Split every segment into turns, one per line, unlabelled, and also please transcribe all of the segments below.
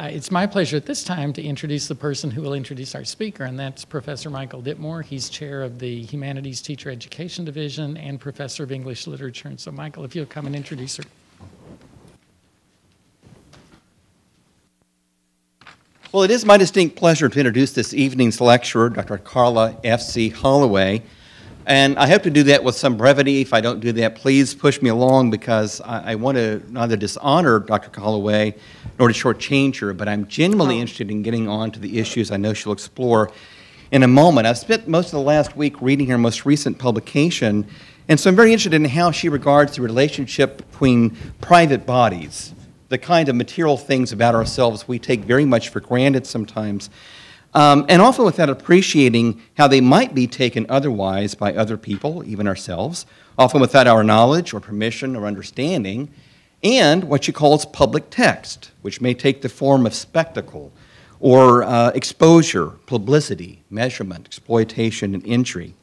Uh, it's my pleasure at this time to introduce the person who will introduce our speaker, and that's Professor Michael Ditmore. He's chair of the Humanities Teacher Education Division and professor of English Literature. And so, Michael, if you'll come and introduce her.
Well, it is my distinct pleasure to introduce this evening's lecturer, Dr. Karla F.C. Holloway. And I hope to do that with some brevity. If I don't do that, please push me along because I, I want to neither dishonor Dr. Holloway nor to shortchange her, but I'm genuinely oh. interested in getting on to the issues I know she'll explore in a moment. I've spent most of the last week reading her most recent publication, and so I'm very interested in how she regards the relationship between private bodies, the kind of material things about ourselves we take very much for granted sometimes, um, and often without appreciating how they might be taken otherwise by other people, even ourselves, often without our knowledge or permission or understanding, and what she calls public text, which may take the form of spectacle or uh, exposure, publicity, measurement, exploitation, and injury.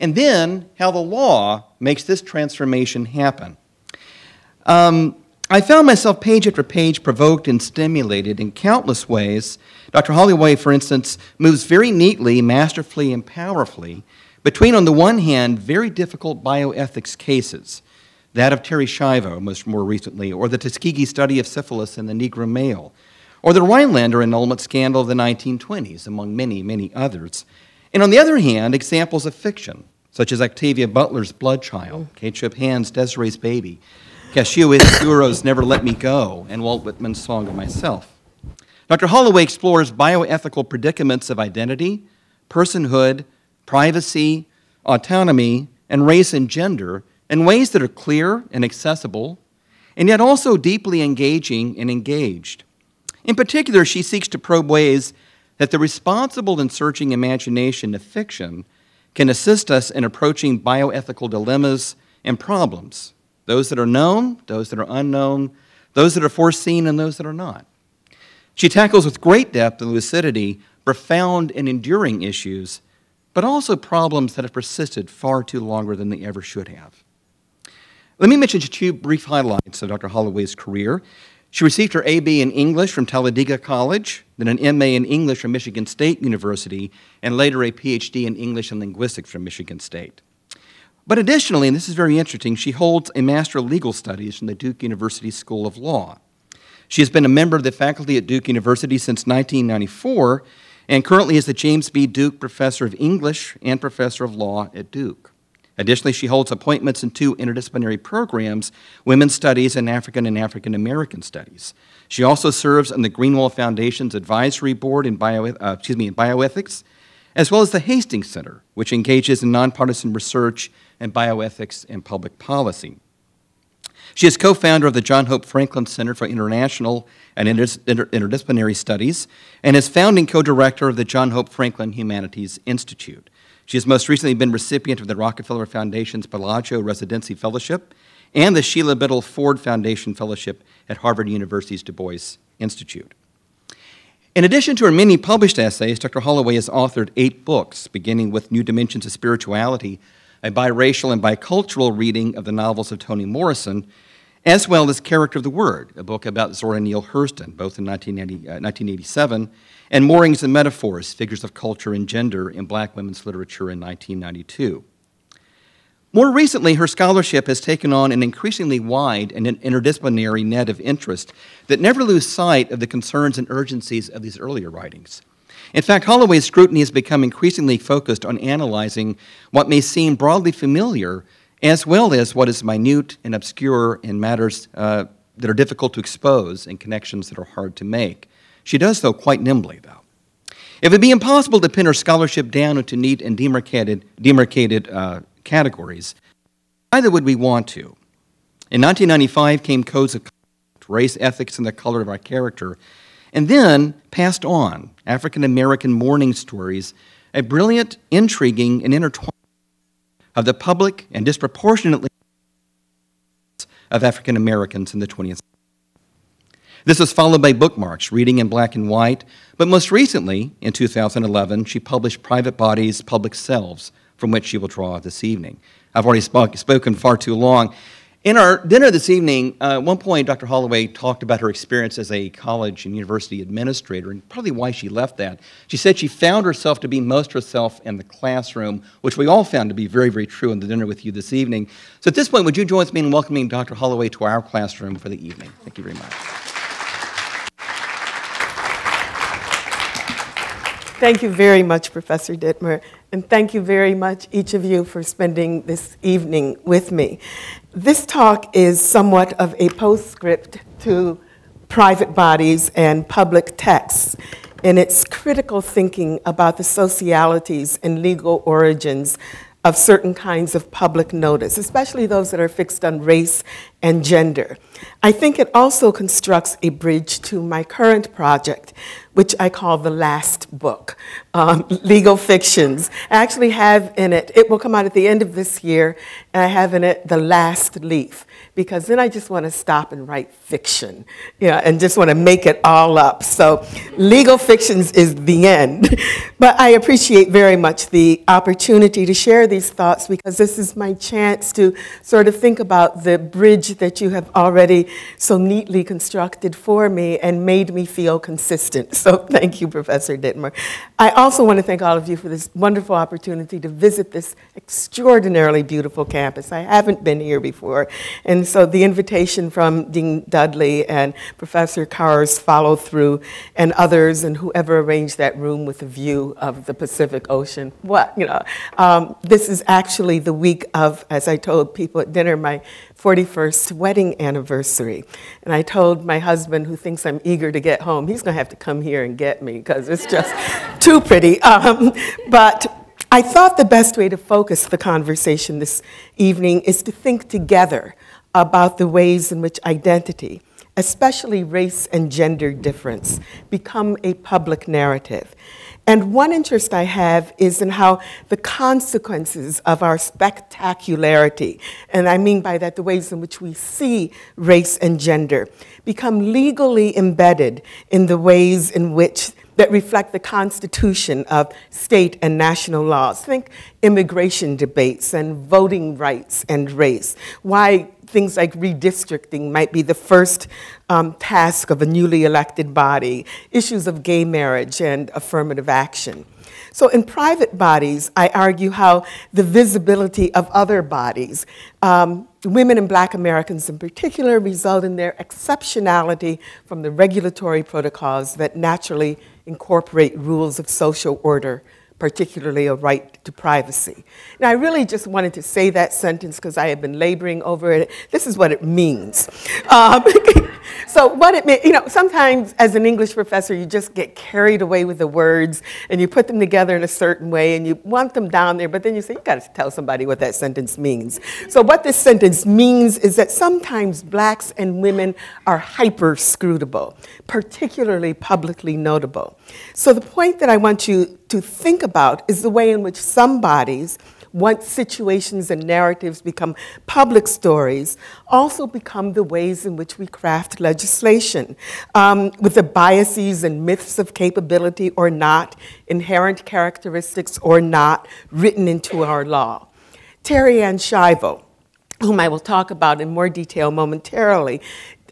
And then how the law makes this transformation happen. Um, I found myself page after page provoked and stimulated in countless ways. Dr. Holloway, for instance, moves very neatly, masterfully, and powerfully between, on the one hand, very difficult bioethics cases, that of Terri Schiavo, most more recently, or the Tuskegee study of syphilis in the Negro male, or the Rhinelander annulment scandal of the 1920s, among many, many others. And on the other hand, examples of fiction, such as Octavia Butler's Bloodchild, oh. Kate Chopin's Desiree's Baby, Kazuo Ishiguro's Never Let Me Go, and Walt Whitman's Song of Myself. Dr. Holloway explores bioethical predicaments of identity, personhood, privacy, autonomy, and race and gender in ways that are clear and accessible, and yet also deeply engaging and engaged. In particular, she seeks to probe ways that the responsible and searching imagination of fiction can assist us in approaching bioethical dilemmas and problems those that are known, those that are unknown, those that are foreseen, and those that are not. She tackles with great depth and lucidity profound and enduring issues, but also problems that have persisted far too longer than they ever should have. Let me mention two brief highlights of Dr. Holloway's career. She received her AB in English from Talladega College, then an MA in English from Michigan State University, and later a PhD in English and Linguistics from Michigan State. But additionally, and this is very interesting, she holds a Master of Legal Studies from the Duke University School of Law. She has been a member of the faculty at Duke University since 1994 and currently is the James B. Duke Professor of English and Professor of Law at Duke. Additionally, she holds appointments in two interdisciplinary programs, Women's Studies and African and African American Studies. She also serves on the Greenwall Foundation's Advisory Board in, bio, uh, excuse me, in Bioethics, as well as the Hastings Center, which engages in nonpartisan research and bioethics and public policy. She is co founder of the John Hope Franklin Center for International and Interdisciplinary Studies and is founding co director of the John Hope Franklin Humanities Institute. She has most recently been recipient of the Rockefeller Foundation's Bellagio Residency Fellowship and the Sheila Biddle Ford Foundation Fellowship at Harvard University's Du Bois Institute. In addition to her many published essays, Dr. Holloway has authored eight books, beginning with New Dimensions of Spirituality a biracial and bicultural reading of the novels of Toni Morrison, as well as Character of the Word, a book about Zora Neale Hurston, both in 1987, uh, and Moorings and Metaphors, Figures of Culture and Gender in Black Women's Literature in 1992. More recently, her scholarship has taken on an increasingly wide and interdisciplinary net of interest that never lose sight of the concerns and urgencies of these earlier writings. In fact, Holloway's scrutiny has become increasingly focused on analyzing what may seem broadly familiar as well as what is minute and obscure in matters uh, that are difficult to expose and connections that are hard to make. She does so quite nimbly, though. If it be impossible to pin her scholarship down into neat and demarcated, demarcated uh, categories, neither would we want to. In 1995 came Codes of Conduct, Race, Ethics, and the Color of Our Character, and then passed on African American mourning stories, a brilliant, intriguing, and intertwined of the public and disproportionately of African Americans in the 20th century. This was followed by bookmarks, reading in black and white, but most recently, in 2011, she published Private Bodies, Public Selves, from which she will draw this evening. I've already spoke, spoken far too long. In our dinner this evening, uh, at one point, Dr. Holloway talked about her experience as a college and university administrator and probably why she left that. She said she found herself to be most herself in the classroom, which we all found to be very, very true in the dinner with you this evening. So at this point, would you join me in welcoming Dr. Holloway to our classroom for the evening? Thank you very much.
Thank you very much, Professor Dittmer, and thank you very much, each of you, for spending this evening with me. This talk is somewhat of a postscript to private bodies and public texts in its critical thinking about the socialities and legal origins of certain kinds of public notice, especially those that are fixed on race and gender. I think it also constructs a bridge to my current project, which I call the last book, um, Legal Fictions. I actually have in it, it will come out at the end of this year, and I have in it the last leaf, because then I just want to stop and write fiction, you know, and just want to make it all up. So Legal Fictions is the end. but I appreciate very much the opportunity to share these thoughts, because this is my chance to sort of think about the bridge that you have already so neatly constructed for me and made me feel consistent. So thank you, Professor Dittmer. I also want to thank all of you for this wonderful opportunity to visit this extraordinarily beautiful campus. I haven't been here before. And so the invitation from Dean Dudley and Professor Carr's follow through and others and whoever arranged that room with a view of the Pacific Ocean. What, you know, um, this is actually the week of, as I told people at dinner, my 41st wedding anniversary. And I told my husband, who thinks I'm eager to get home, he's going to have to come here and get me because it's just too pretty. Um, but I thought the best way to focus the conversation this evening is to think together about the ways in which identity, especially race and gender difference, become a public narrative. And one interest I have is in how the consequences of our spectacularity, and I mean by that the ways in which we see race and gender, become legally embedded in the ways in which that reflect the constitution of state and national laws. Think immigration debates and voting rights and race. Why things like redistricting might be the first um, task of a newly elected body, issues of gay marriage and affirmative action. So in private bodies, I argue how the visibility of other bodies, um, women and black Americans in particular, result in their exceptionality from the regulatory protocols that naturally incorporate rules of social order particularly a right to privacy. Now, I really just wanted to say that sentence because I have been laboring over it. This is what it means. Um, so, what it means, you know, sometimes as an English professor, you just get carried away with the words and you put them together in a certain way and you want them down there, but then you say, you've got to tell somebody what that sentence means. So, what this sentence means is that sometimes blacks and women are hyper scrutable, particularly publicly notable. So, the point that I want you to think about is the way in which some bodies, once situations and narratives become public stories, also become the ways in which we craft legislation, um, with the biases and myths of capability or not, inherent characteristics or not, written into our law. Terri Ann Schiavo, whom I will talk about in more detail momentarily,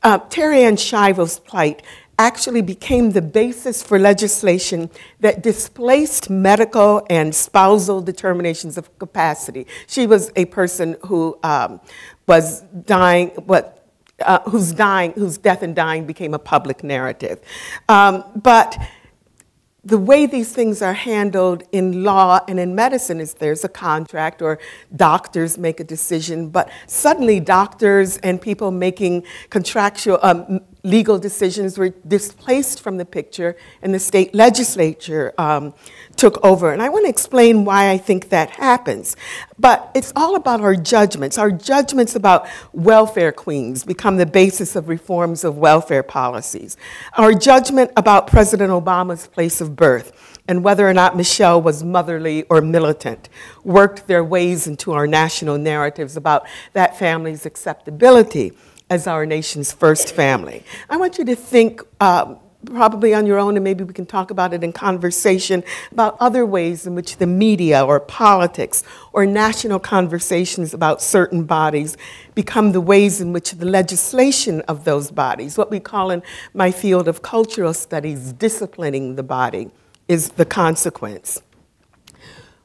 uh, Terri Ann Schiavo's plight actually became the basis for legislation that displaced medical and spousal determinations of capacity. She was a person who um, was dying, what, uh, whose dying, whose death and dying became a public narrative. Um, but the way these things are handled in law and in medicine is there's a contract or doctors make a decision, but suddenly doctors and people making contractual, um, legal decisions were displaced from the picture and the state legislature um, took over. And I want to explain why I think that happens. But it's all about our judgments. Our judgments about welfare queens become the basis of reforms of welfare policies. Our judgment about President Obama's place of birth and whether or not Michelle was motherly or militant worked their ways into our national narratives about that family's acceptability as our nation's first family. I want you to think um, probably on your own, and maybe we can talk about it in conversation about other ways in which the media or politics or national conversations about certain bodies become the ways in which the legislation of those bodies, what we call in my field of cultural studies, disciplining the body, is the consequence.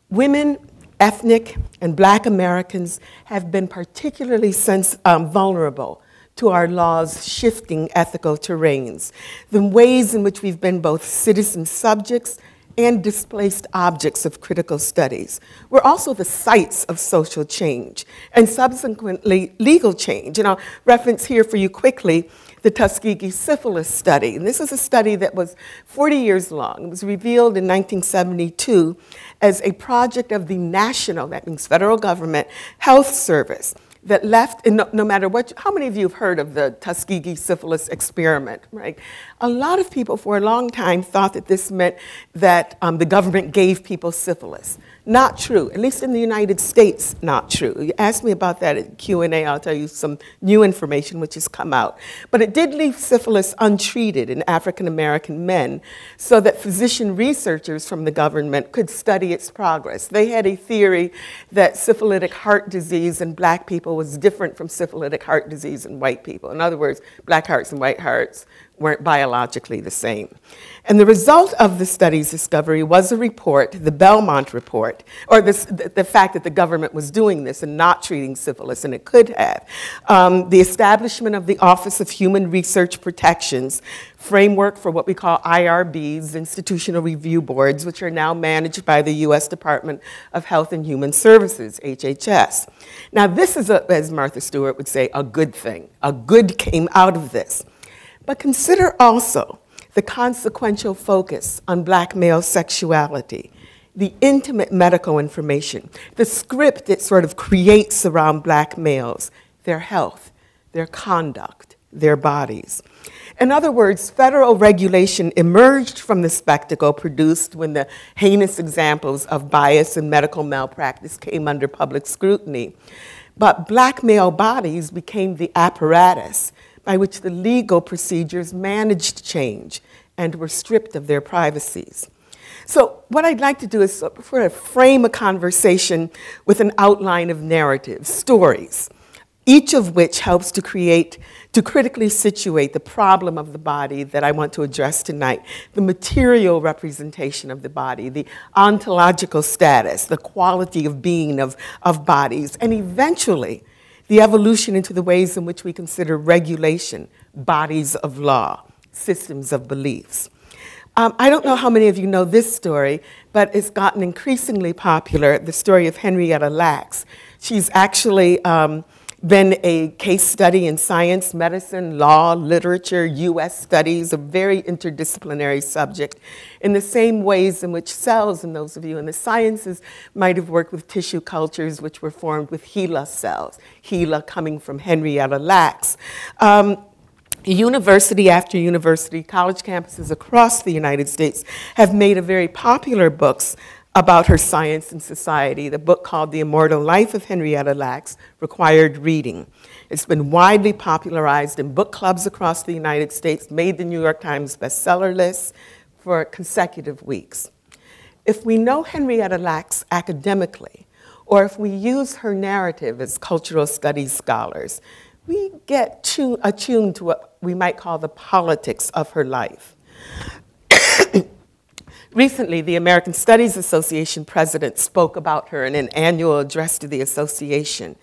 Women, ethnic, and black Americans have been particularly sens- um, vulnerable to our laws' shifting ethical terrains, the ways in which we've been both citizen subjects and displaced objects of critical studies. We're also the sites of social change and subsequently legal change. And I'll reference here for you quickly the Tuskegee syphilis study. And this is a study that was 40 years long. It was revealed in 1972 as a project of the national, that means federal government, health service that left, and no, no, matter what, how many of you have heard of the Tuskegee syphilis experiment, right? A lot of people for a long time thought that this meant that um, the government gave people syphilis. Not true, at least in the United States, not true. You asked me about that at Q&A, I'll tell you some new information which has come out. But it did leave syphilis untreated in African American men so that physician researchers from the government could study its progress. They had a theory that syphilitic heart disease in black people was different from syphilitic heart disease in white people. In other words, black hearts and white hearts weren't biologically the same. And the result of the study's discovery was a report, the Belmont Report, or this, the, the, fact that the government was doing this and not treating syphilis, and it could have. Um, the establishment of the Office of Human Research Protections framework for what we call IRBs, Institutional Review Boards, which are now managed by the U.S. Department of Health and Human Services, HHS. Now, this is, a, as Martha Stewart would say, a good thing. A good came out of this. But consider also the consequential focus on black male sexuality, the intimate medical information, the script it sort of creates around black males, their health, their conduct, their bodies. In other words, federal regulation emerged from the spectacle produced when the heinous examples of bias and medical malpractice came under public scrutiny. But black male bodies became the apparatus by which the legal procedures managed change and were stripped of their privacies. So, what I'd like to do is sort of frame a conversation with an outline of narratives, stories, each of which helps to create, to critically situate the problem of the body that I want to address tonight the material representation of the body, the ontological status, the quality of being of, of bodies, and eventually, the evolution into the ways in which we consider regulation, bodies of law, systems of beliefs. Um, I don't know how many of you know this story, but it's gotten increasingly popular the story of Henrietta Lacks. She's actually um, been a case study in science, medicine, law, literature, US studies, a very interdisciplinary subject, in the same ways in which cells, and those of you in the sciences might have worked with tissue cultures which were formed with HeLa cells, HeLa coming from Henrietta Lacks. Um, university after university, college campuses across the United States have made a very popular books about her science and society. The book called The Immortal Life of Henrietta Lacks required reading. It's been widely popularized in book clubs across the United States, made the New York Times bestseller list for consecutive weeks. If we know Henrietta Lacks academically, or if we use her narrative as cultural studies scholars, we get attuned to what we might call the politics of her life. Recently, the American Studies Association president spoke about her in an annual address to the association.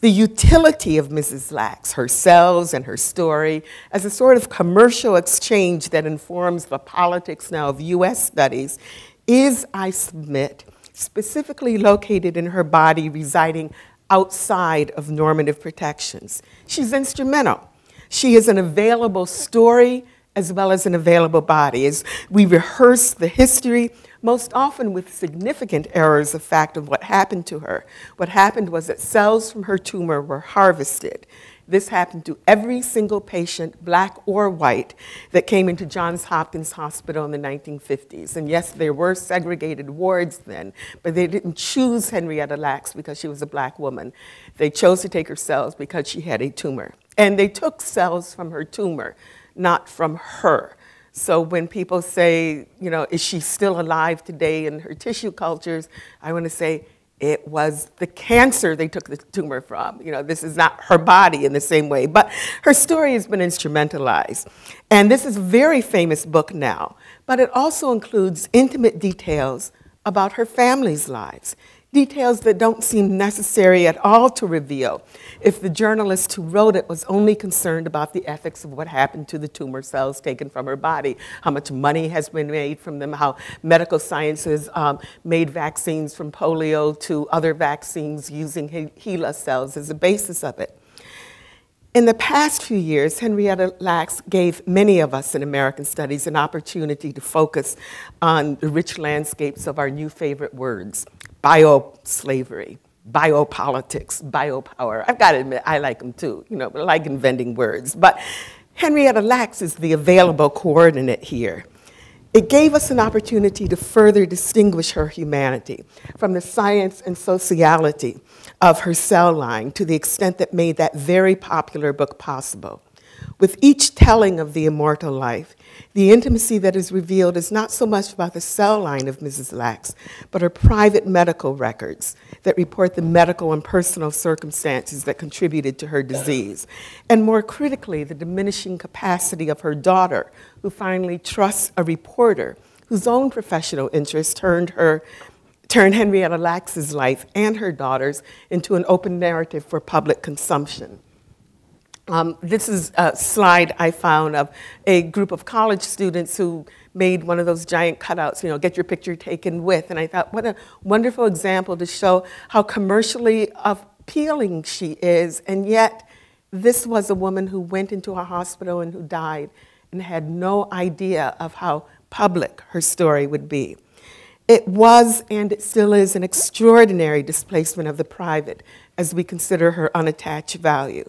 The utility of Mrs. Lacks, herself and her story, as a sort of commercial exchange that informs the politics now of US studies, is, I submit, specifically located in her body residing outside of normative protections. She's instrumental. She is an available story as well as an available body. As we rehearse the history, most often with significant errors of fact of what happened to her. What happened was that cells from her tumor were harvested. This happened to every single patient, black or white, that came into Johns Hopkins Hospital in the 1950s. And yes, there were segregated wards then, but they didn't choose Henrietta Lacks because she was a black woman. They chose to take her cells because she had a tumor. And they took cells from her tumor not from her. So when people say, you know, is she still alive today in her tissue cultures, I want to say it was the cancer they took the tumor from. You know, this is not her body in the same way, but her story has been instrumentalized. And this is a very famous book now, but it also includes intimate details about her family's lives details that don't seem necessary at all to reveal if the journalist who wrote it was only concerned about the ethics of what happened to the tumor cells taken from her body, how much money has been made from them, how medical sciences um, made vaccines from polio to other vaccines using HeLa cells as a basis of it. In the past few years, Henrietta Lacks gave many of us in American Studies an opportunity to focus on the rich landscapes of our new favorite words bio-slavery, biopolitics, biopower. I've got to admit, I like them too, you know, I like inventing words. But Henrietta Lacks is the available coordinate here. It gave us an opportunity to further distinguish her humanity from the science and sociality of her cell line to the extent that made that very popular book possible. With each telling of the immortal life, the intimacy that is revealed is not so much about the cell line of Mrs. Lacks, but her private medical records that report the medical and personal circumstances that contributed to her disease. And more critically, the diminishing capacity of her daughter, who finally trusts a reporter whose own professional interest turned her turned Henrietta Lacks's life and her daughter's into an open narrative for public consumption. Um, this is a slide I found of a group of college students who made one of those giant cutouts, you know, get your picture taken with. And I thought, what a wonderful example to show how commercially appealing she is. And yet, this was a woman who went into a hospital and who died and had no idea of how public her story would be. It was and it still is an extraordinary displacement of the private as we consider her unattached value.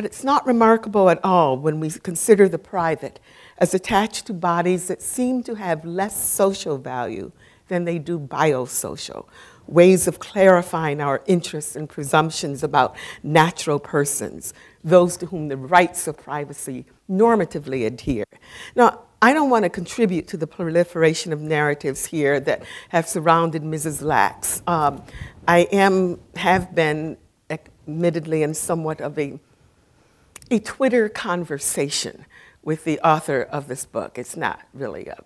But it's not remarkable at all when we consider the private as attached to bodies that seem to have less social value than they do biosocial, ways of clarifying our interests and presumptions about natural persons, those to whom the rights of privacy normatively adhere. Now, I don't want to contribute to the proliferation of narratives here that have surrounded Mrs. Lacks. Um, I am, have been, admittedly, in somewhat of a a Twitter conversation with the author of this book. It's not really a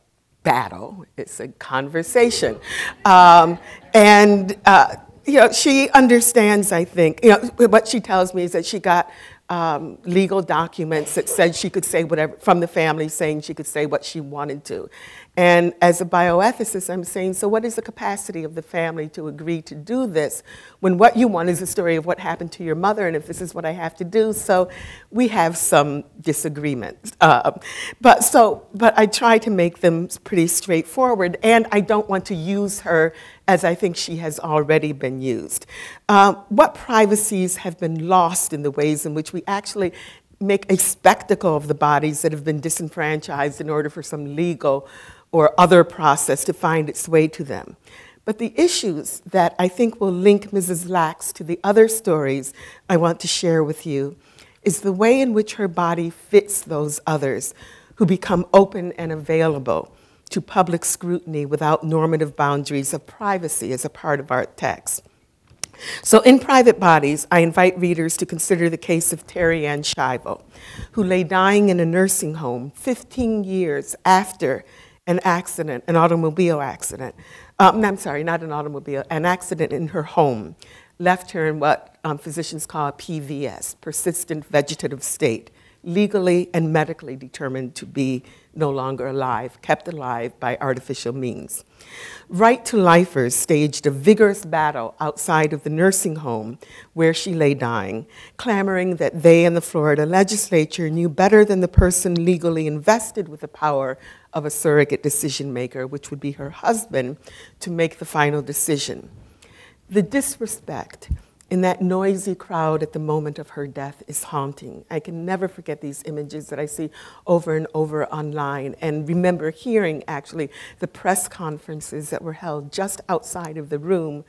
battle, it's a conversation. Um, and, uh, you know, she understands, I think, you know, what she tells me is that she got um, legal documents that said she could say whatever, from the family saying she could say what she wanted to. And as a bioethicist, I'm saying, so what is the capacity of the family to agree to do this when what you want is a story of what happened to your mother and if this is what I have to do? So we have some disagreements. Uh, but, so, but I try to make them pretty straightforward, and I don't want to use her as I think she has already been used. Uh, what privacies have been lost in the ways in which we actually make a spectacle of the bodies that have been disenfranchised in order for some legal or other process to find its way to them. But the issues that I think will link Mrs. Lacks to the other stories I want to share with you is the way in which her body fits those others who become open and available to public scrutiny without normative boundaries of privacy as a part of our text. So, in Private Bodies, I invite readers to consider the case of Terri Ann Schiavo, who lay dying in a nursing home 15 years after an accident, an automobile accident. Um, I'm sorry, not an automobile, an accident in her home left her in what um, physicians call a PVS, persistent vegetative state, legally and medically determined to be no longer alive, kept alive by artificial means. Right to Lifers staged a vigorous battle outside of the nursing home where she lay dying, clamoring that they and the Florida legislature knew better than the person legally invested with the power of a surrogate decision maker, which would be her husband, to make the final decision. The disrespect in that noisy crowd at the moment of her death is haunting. I can never forget these images that I see over and over online and remember hearing actually the press conferences that were held just outside of the room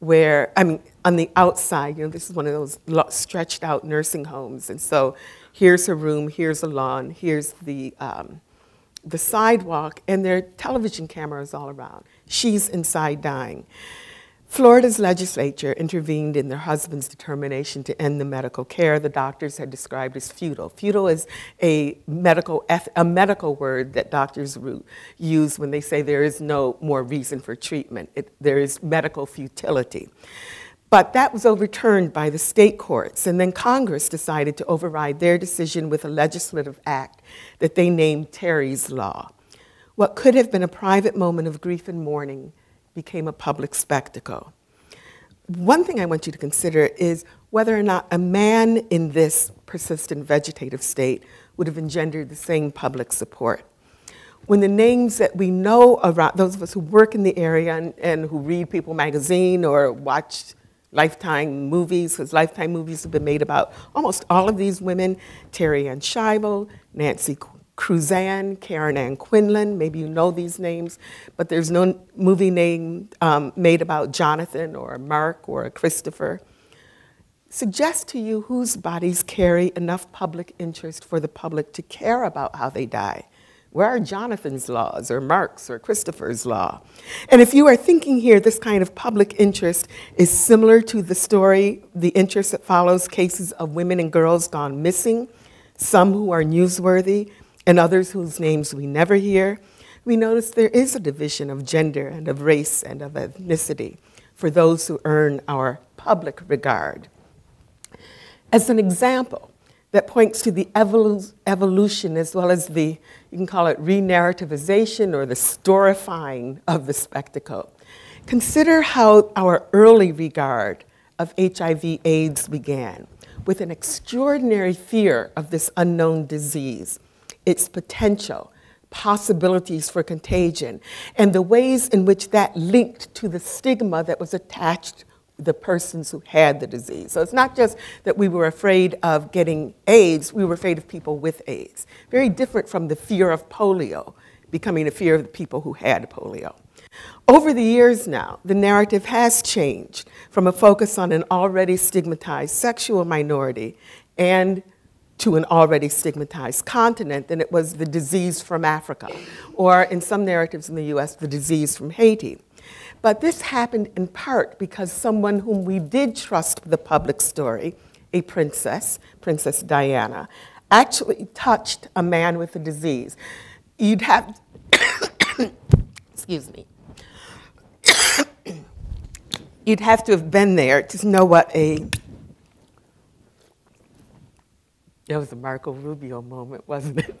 where, I mean, on the outside, you know, this is one of those stretched out nursing homes. And so here's her room, here's a lawn, here's the, um, the sidewalk, and there are television cameras all around. She's inside dying. Florida's legislature intervened in their husband's determination to end the medical care the doctors had described as futile. Futile is a medical, a medical word that doctors use when they say there is no more reason for treatment. It, there is medical futility. But that was overturned by the state courts, and then Congress decided to override their decision with a legislative act that they named Terri's Law. What could have been a private moment of grief and mourning became a public spectacle. One thing I want you to consider is whether or not a man in this persistent vegetative state would have engendered the same public support. When the names that we know around, those of us who work in the area and, and who read People magazine or watch Lifetime movies, because Lifetime movies have been made about almost all of these women, Terri Ann Schiavo, Nancy Cruzan, Karen Ann Quinlan, maybe you know these names, but there's no movie name um, made about Jonathan or Mark or Christopher. Suggest to you whose bodies carry enough public interest for the public to care about how they die. Where are Jonathan's laws or Mark's or Christopher's law? And if you are thinking here, this kind of public interest is similar to the story, the interest that follows cases of women and girls gone missing, some who are newsworthy, and others whose names we never hear, we notice there is a division of gender and of race and of ethnicity for those who earn our public regard. As an example that points to the evolu evolution as well as the, you can call it re-narrativization or the storifying of the spectacle, consider how our early regard of HIV AIDS began with an extraordinary fear of this unknown disease its potential, possibilities for contagion, and the ways in which that linked to the stigma that was attached the persons who had the disease. So it's not just that we were afraid of getting AIDS, we were afraid of people with AIDS. Very different from the fear of polio becoming a fear of the people who had polio. Over the years now, the narrative has changed from a focus on an already stigmatized sexual minority and to an already stigmatized continent than it was the disease from Africa, or in some narratives in the US, the disease from Haiti. But this happened in part because someone whom we did trust the public story, a princess, Princess Diana, actually touched a man with a disease. You'd have, excuse me, you'd have to have been there to know what a That was a Marco Rubio moment, wasn't it?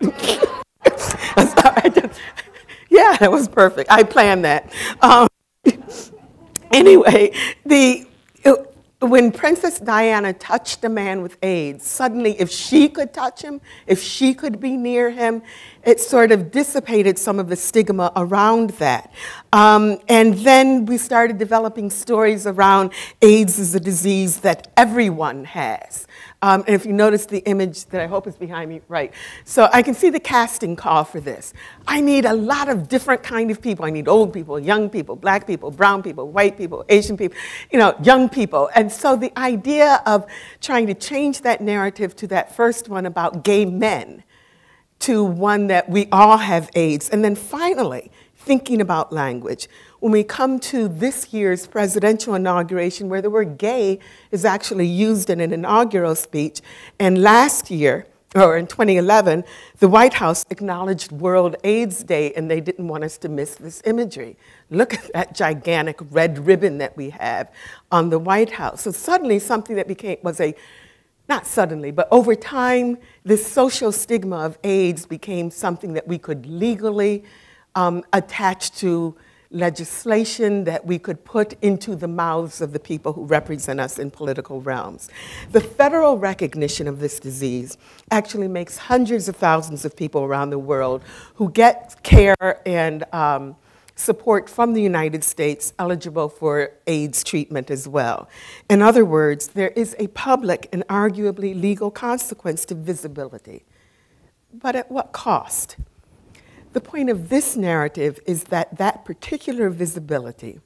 yeah, that was perfect. I planned that. Um, anyway, the, when Princess Diana touched a man with AIDS, suddenly, if she could touch him, if she could be near him, it sort of dissipated some of the stigma around that. Um, and then we started developing stories around AIDS as a disease that everyone has. Um, and if you notice the image that I hope is behind me, right. So I can see the casting call for this. I need a lot of different kind of people. I need old people, young people, black people, brown people, white people, Asian people, you know, young people. And so the idea of trying to change that narrative to that first one about gay men to one that we all have AIDS. And then finally, thinking about language. When we come to this year's presidential inauguration, where the word gay is actually used in an inaugural speech, and last year, or in 2011, the White House acknowledged World AIDS Day, and they didn't want us to miss this imagery. Look at that gigantic red ribbon that we have on the White House. So suddenly, something that became was a not suddenly, but over time, this social stigma of AIDS became something that we could legally um, attached to legislation that we could put into the mouths of the people who represent us in political realms. The federal recognition of this disease actually makes hundreds of thousands of people around the world who get care and um, support from the United States eligible for AIDS treatment as well. In other words, there is a public and arguably legal consequence to visibility. But at what cost? The point of this narrative is that that particular visibility,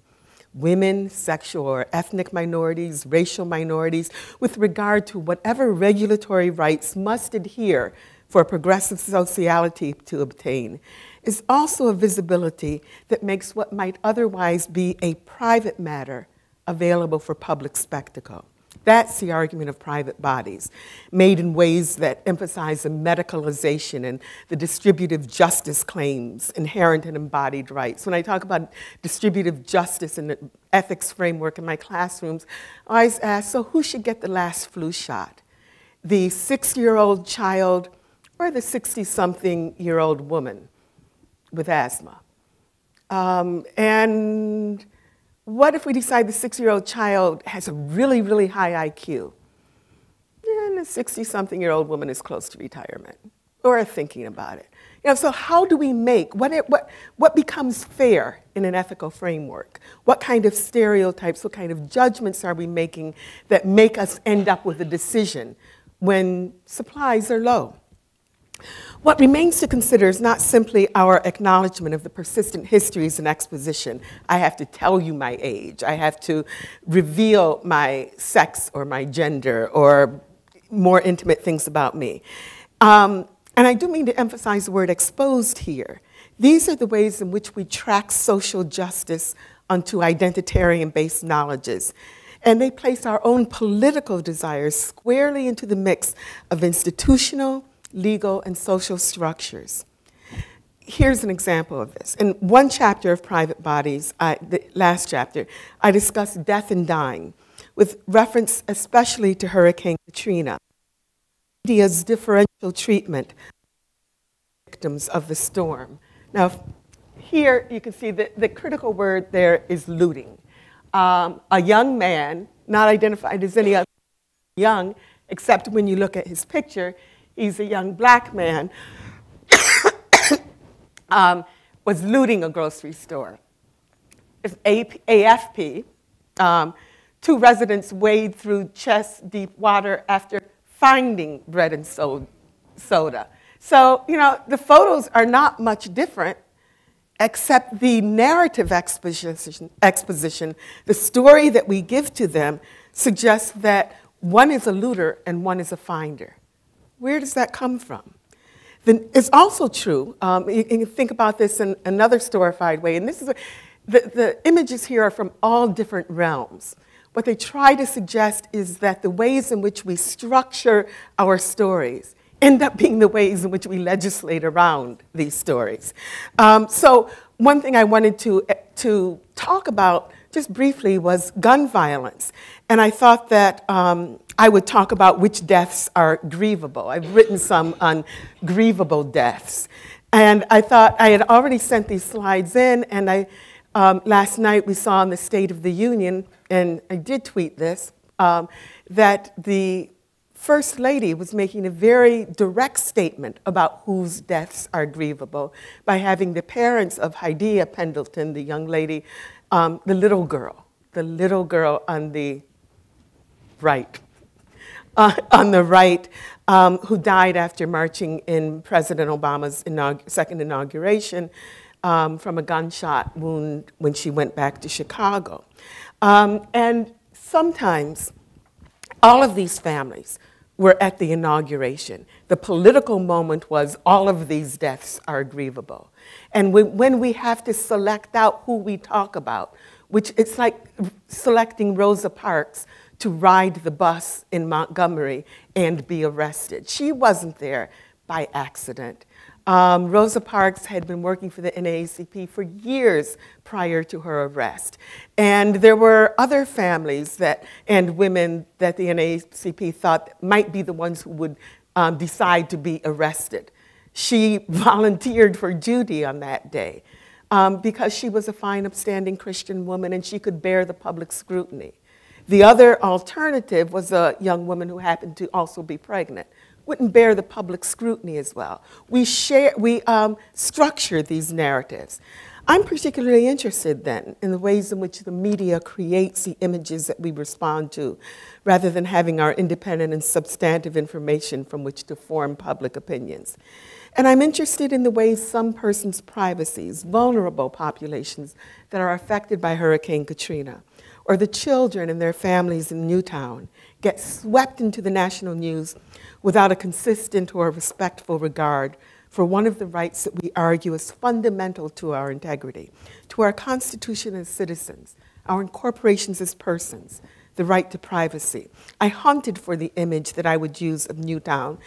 women, sexual or ethnic minorities, racial minorities, with regard to whatever regulatory rights must adhere for progressive sociality to obtain, is also a visibility that makes what might otherwise be a private matter available for public spectacle. That's the argument of private bodies, made in ways that emphasize the medicalization and the distributive justice claims inherent in embodied rights. When I talk about distributive justice and the ethics framework in my classrooms, I always ask so who should get the last flu shot? The six year old child or the 60 something year old woman with asthma? Um, and what if we decide the six year old child has a really, really high IQ? And the 60 something year old woman is close to retirement or thinking about it. You know, so how do we make, what, it, what, what becomes fair in an ethical framework? What kind of stereotypes, what kind of judgments are we making that make us end up with a decision when supplies are low? What remains to consider is not simply our acknowledgement of the persistent histories and exposition. I have to tell you my age. I have to reveal my sex or my gender or more intimate things about me. Um, and I do mean to emphasize the word exposed here. These are the ways in which we track social justice onto identitarian based knowledges. And they place our own political desires squarely into the mix of institutional, legal, and social structures. Here's an example of this. In one chapter of Private Bodies, I, the last chapter, I discussed death and dying, with reference especially to Hurricane Katrina. India's differential treatment victims of the storm. Now, here you can see that the critical word there is looting. Um, a young man, not identified as any other young, except when you look at his picture, he's a young black man, um, was looting a grocery store. AFP. Um, two residents wade through chest deep water after finding bread and soda. So, you know, the photos are not much different, except the narrative exposition, exposition, the story that we give to them, suggests that one is a looter and one is a finder. Where does that come from? Then it's also true, um, you, can think about this in another storified way, and this is, a, the, the images here are from all different realms. What they try to suggest is that the ways in which we structure our stories end up being the ways in which we legislate around these stories. Um, so one thing I wanted to, to talk about just briefly was gun violence. And I thought that um, I would talk about which deaths are grievable. I've written some on grievable deaths. And I thought I had already sent these slides in, and I, um, last night we saw in the State of the Union, and I did tweet this, um, that the First Lady was making a very direct statement about whose deaths are grievable by having the parents of Hadiya Pendleton, the young lady, um, the little girl, the little girl on the right, uh, on the right, um, who died after marching in President Obama's inaug second inauguration um, from a gunshot wound when she went back to Chicago. Um, and sometimes all of these families were at the inauguration. The political moment was all of these deaths are grievable. And when we have to select out who we talk about, which it's like selecting Rosa Parks to ride the bus in Montgomery and be arrested. She wasn't there by accident. Um, Rosa Parks had been working for the NAACP for years prior to her arrest. And there were other families that, and women that the NAACP thought might be the ones who would um, decide to be arrested. She volunteered for duty on that day um, because she was a fine, upstanding Christian woman and she could bear the public scrutiny. The other alternative was a young woman who happened to also be pregnant, wouldn't bear the public scrutiny as well. We, share, we um, structure these narratives. I'm particularly interested then in the ways in which the media creates the images that we respond to, rather than having our independent and substantive information from which to form public opinions. And I'm interested in the ways some persons' privacies, vulnerable populations that are affected by Hurricane Katrina, or the children and their families in Newtown get swept into the national news without a consistent or respectful regard for one of the rights that we argue is fundamental to our integrity, to our Constitution as citizens, our incorporations as persons, the right to privacy. I hunted for the image that I would use of Newtown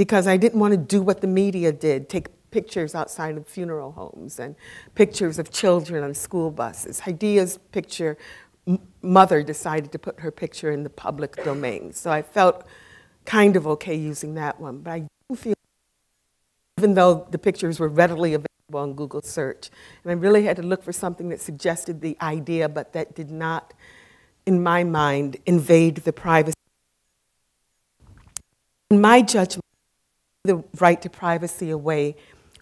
because I didn't want to do what the media did, take pictures outside of funeral homes and pictures of children on school buses. Hadiya's picture, mother decided to put her picture in the public domain. So I felt kind of okay using that one, but I do feel, even though the pictures were readily available on Google search, and I really had to look for something that suggested the idea, but that did not, in my mind, invade the privacy. In my judgment, the right to privacy away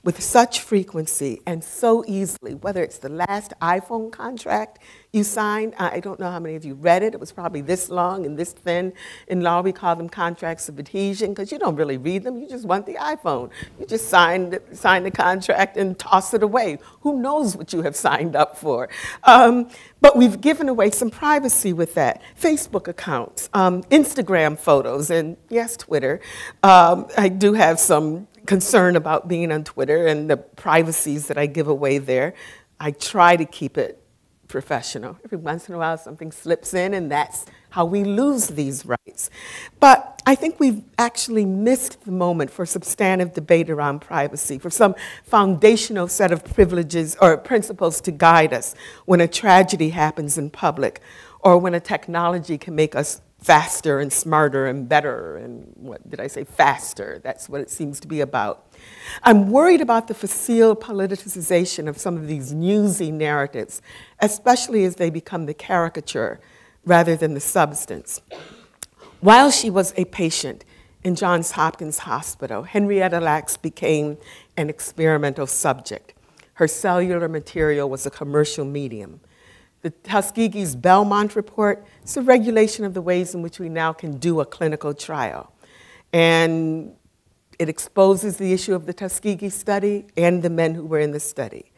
with such frequency and so easily, whether it's the last iPhone contract you signed, I don't know how many of you read it, it was probably this long and this thin. In law, we call them contracts of adhesion because you don't really read them, you just want the iPhone. You just sign, sign the contract and toss it away. Who knows what you have signed up for? Um, but we've given away some privacy with that. Facebook accounts, um, Instagram photos, and yes, Twitter. Um, I do have some concern about being on Twitter and the privacies that I give away there. I try to keep it professional. Every once in a while, something slips in, and that's how we lose these rights. But I think we've actually missed the moment for substantive debate around privacy, for some foundational set of privileges or principles to guide us when a tragedy happens in public or when a technology can make us faster and smarter and better and what did I say, faster. That's what it seems to be about. I'm worried about the facile politicization of some of these newsy narratives, especially as they become the caricature rather than the substance. While she was a patient in Johns Hopkins Hospital, Henrietta Lacks became an experimental subject. Her cellular material was a commercial medium. The Tuskegee's Belmont Report. It's a regulation of the ways in which we now can do a clinical trial. And it exposes the issue of the Tuskegee study and the men who were in the study.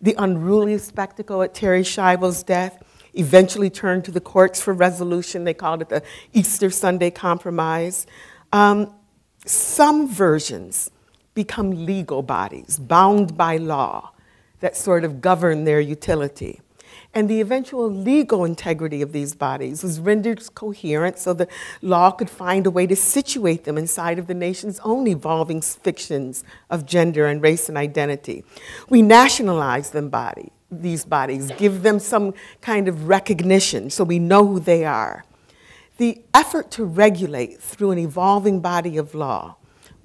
The unruly spectacle at Terri Schiavo's death eventually turned to the courts for resolution. They called it the Easter Sunday Compromise. Um, some versions become legal bodies bound by law that sort of govern their utility and the eventual legal integrity of these bodies was rendered coherent so the law could find a way to situate them inside of the nation's own evolving fictions of gender and race and identity. We nationalize them body, these bodies, give them some kind of recognition so we know who they are. The effort to regulate through an evolving body of law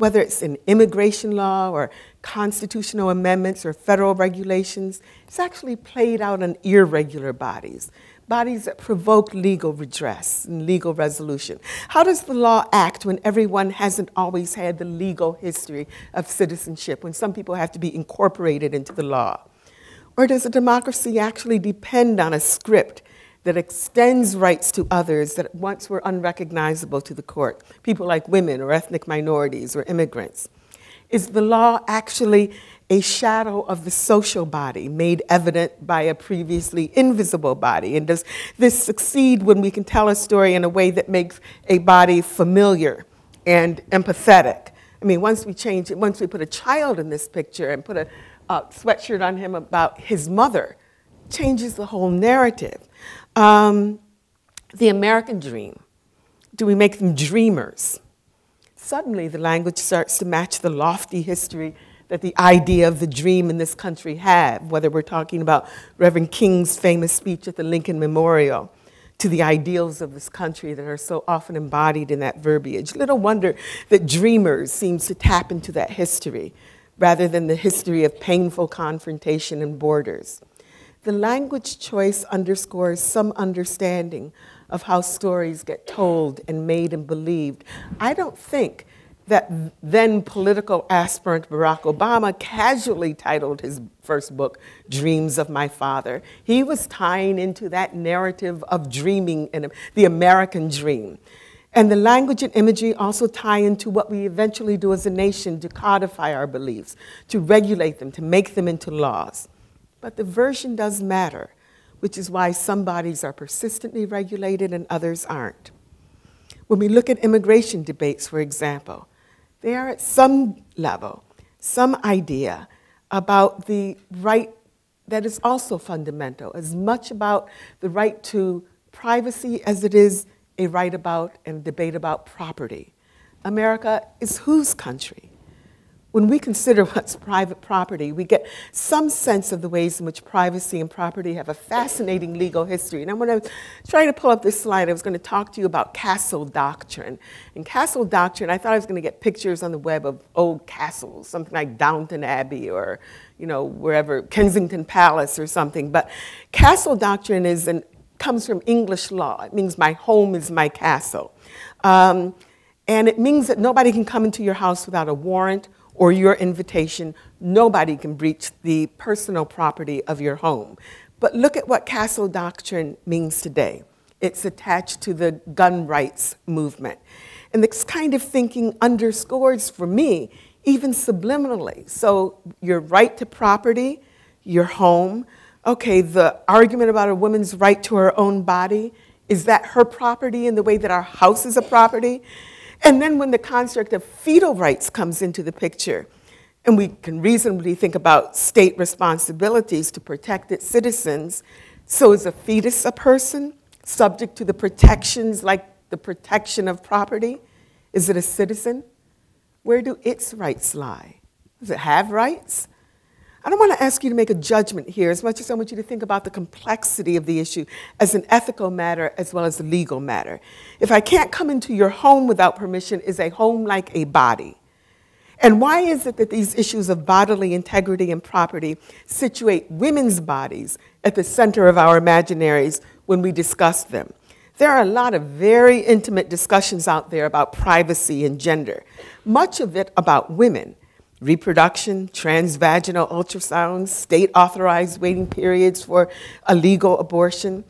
whether it's in immigration law or constitutional amendments or federal regulations, it's actually played out in irregular bodies, bodies that provoke legal redress and legal resolution. How does the law act when everyone hasn't always had the legal history of citizenship, when some people have to be incorporated into the law? Or does a democracy actually depend on a script that extends rights to others that once were unrecognizable to the court, people like women or ethnic minorities or immigrants? Is the law actually a shadow of the social body made evident by a previously invisible body? And does this succeed when we can tell a story in a way that makes a body familiar and empathetic? I mean, once we change it, once we put a child in this picture and put a sweatshirt on him about his mother, changes the whole narrative. Um, the American dream. Do we make them dreamers? Suddenly, the language starts to match the lofty history that the idea of the dream in this country had, whether we're talking about Reverend King's famous speech at the Lincoln Memorial, to the ideals of this country that are so often embodied in that verbiage. Little wonder that Dreamers seems to tap into that history rather than the history of painful confrontation and borders. The language choice underscores some understanding of how stories get told and made and believed. I don't think that then political aspirant Barack Obama casually titled his first book, Dreams of My Father. He was tying into that narrative of dreaming and the American dream. And the language and imagery also tie into what we eventually do as a nation to codify our beliefs, to regulate them, to make them into laws. But the version does matter, which is why some bodies are persistently regulated and others aren't. When we look at immigration debates, for example, they are at some level some idea about the right that is also fundamental, as much about the right to privacy as it is a right about and debate about property. America is whose country? When we consider what's private property, we get some sense of the ways in which privacy and property have a fascinating legal history. And I'm going to try to pull up this slide. I was going to talk to you about castle doctrine. And castle doctrine, I thought I was going to get pictures on the web of old castles, something like Downton Abbey or, you know, wherever, Kensington Palace or something. But castle doctrine is an, comes from English law. It means my home is my castle. Um, and it means that nobody can come into your house without a warrant or your invitation, nobody can breach the personal property of your home. But look at what castle doctrine means today. It's attached to the gun rights movement. And this kind of thinking underscores for me, even subliminally. So, your right to property, your home, okay, the argument about a woman's right to her own body, is that her property in the way that our house is a property? And then when the construct of fetal rights comes into the picture, and we can reasonably think about state responsibilities to protect its citizens, so is a fetus a person subject to the protections like the protection of property? Is it a citizen? Where do its rights lie? Does it have rights? I don't want to ask you to make a judgment here as much as I want you to think about the complexity of the issue as an ethical matter as well as a legal matter. If I can't come into your home without permission, is a home like a body? And why is it that these issues of bodily integrity and property situate women's bodies at the center of our imaginaries when we discuss them? There are a lot of very intimate discussions out there about privacy and gender, much of it about women reproduction, transvaginal ultrasounds, state authorized waiting periods for a legal abortion,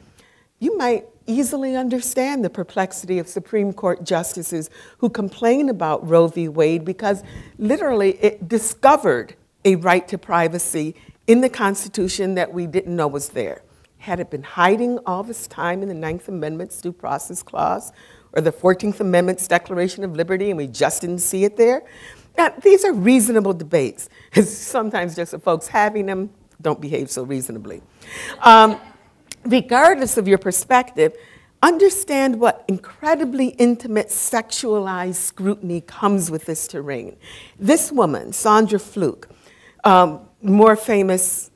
you might easily understand the perplexity of Supreme Court justices who complain about Roe v. Wade because literally it discovered a right to privacy in the Constitution that we didn't know was there. Had it been hiding all this time in the Ninth Amendment's Due Process Clause or the 14th Amendment's Declaration of Liberty and we just didn't see it there? Now, these are reasonable debates. Sometimes just the folks having them don't behave so reasonably. Um, regardless of your perspective, understand what incredibly intimate sexualized scrutiny comes with this terrain. This woman, Sandra Fluke, um, more famous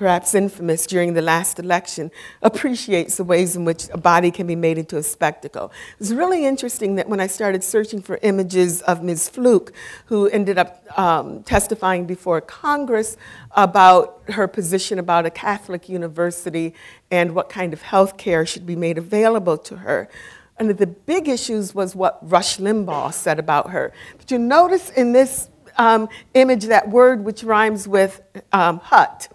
perhaps infamous during the last election, appreciates the ways in which a body can be made into a spectacle. It was really interesting that when I started searching for images of Ms. Fluke, who ended up um, testifying before Congress about her position about a Catholic university and what kind of health care should be made available to her. one of the big issues was what Rush Limbaugh said about her. But you notice in this um, image that word which rhymes with um, hut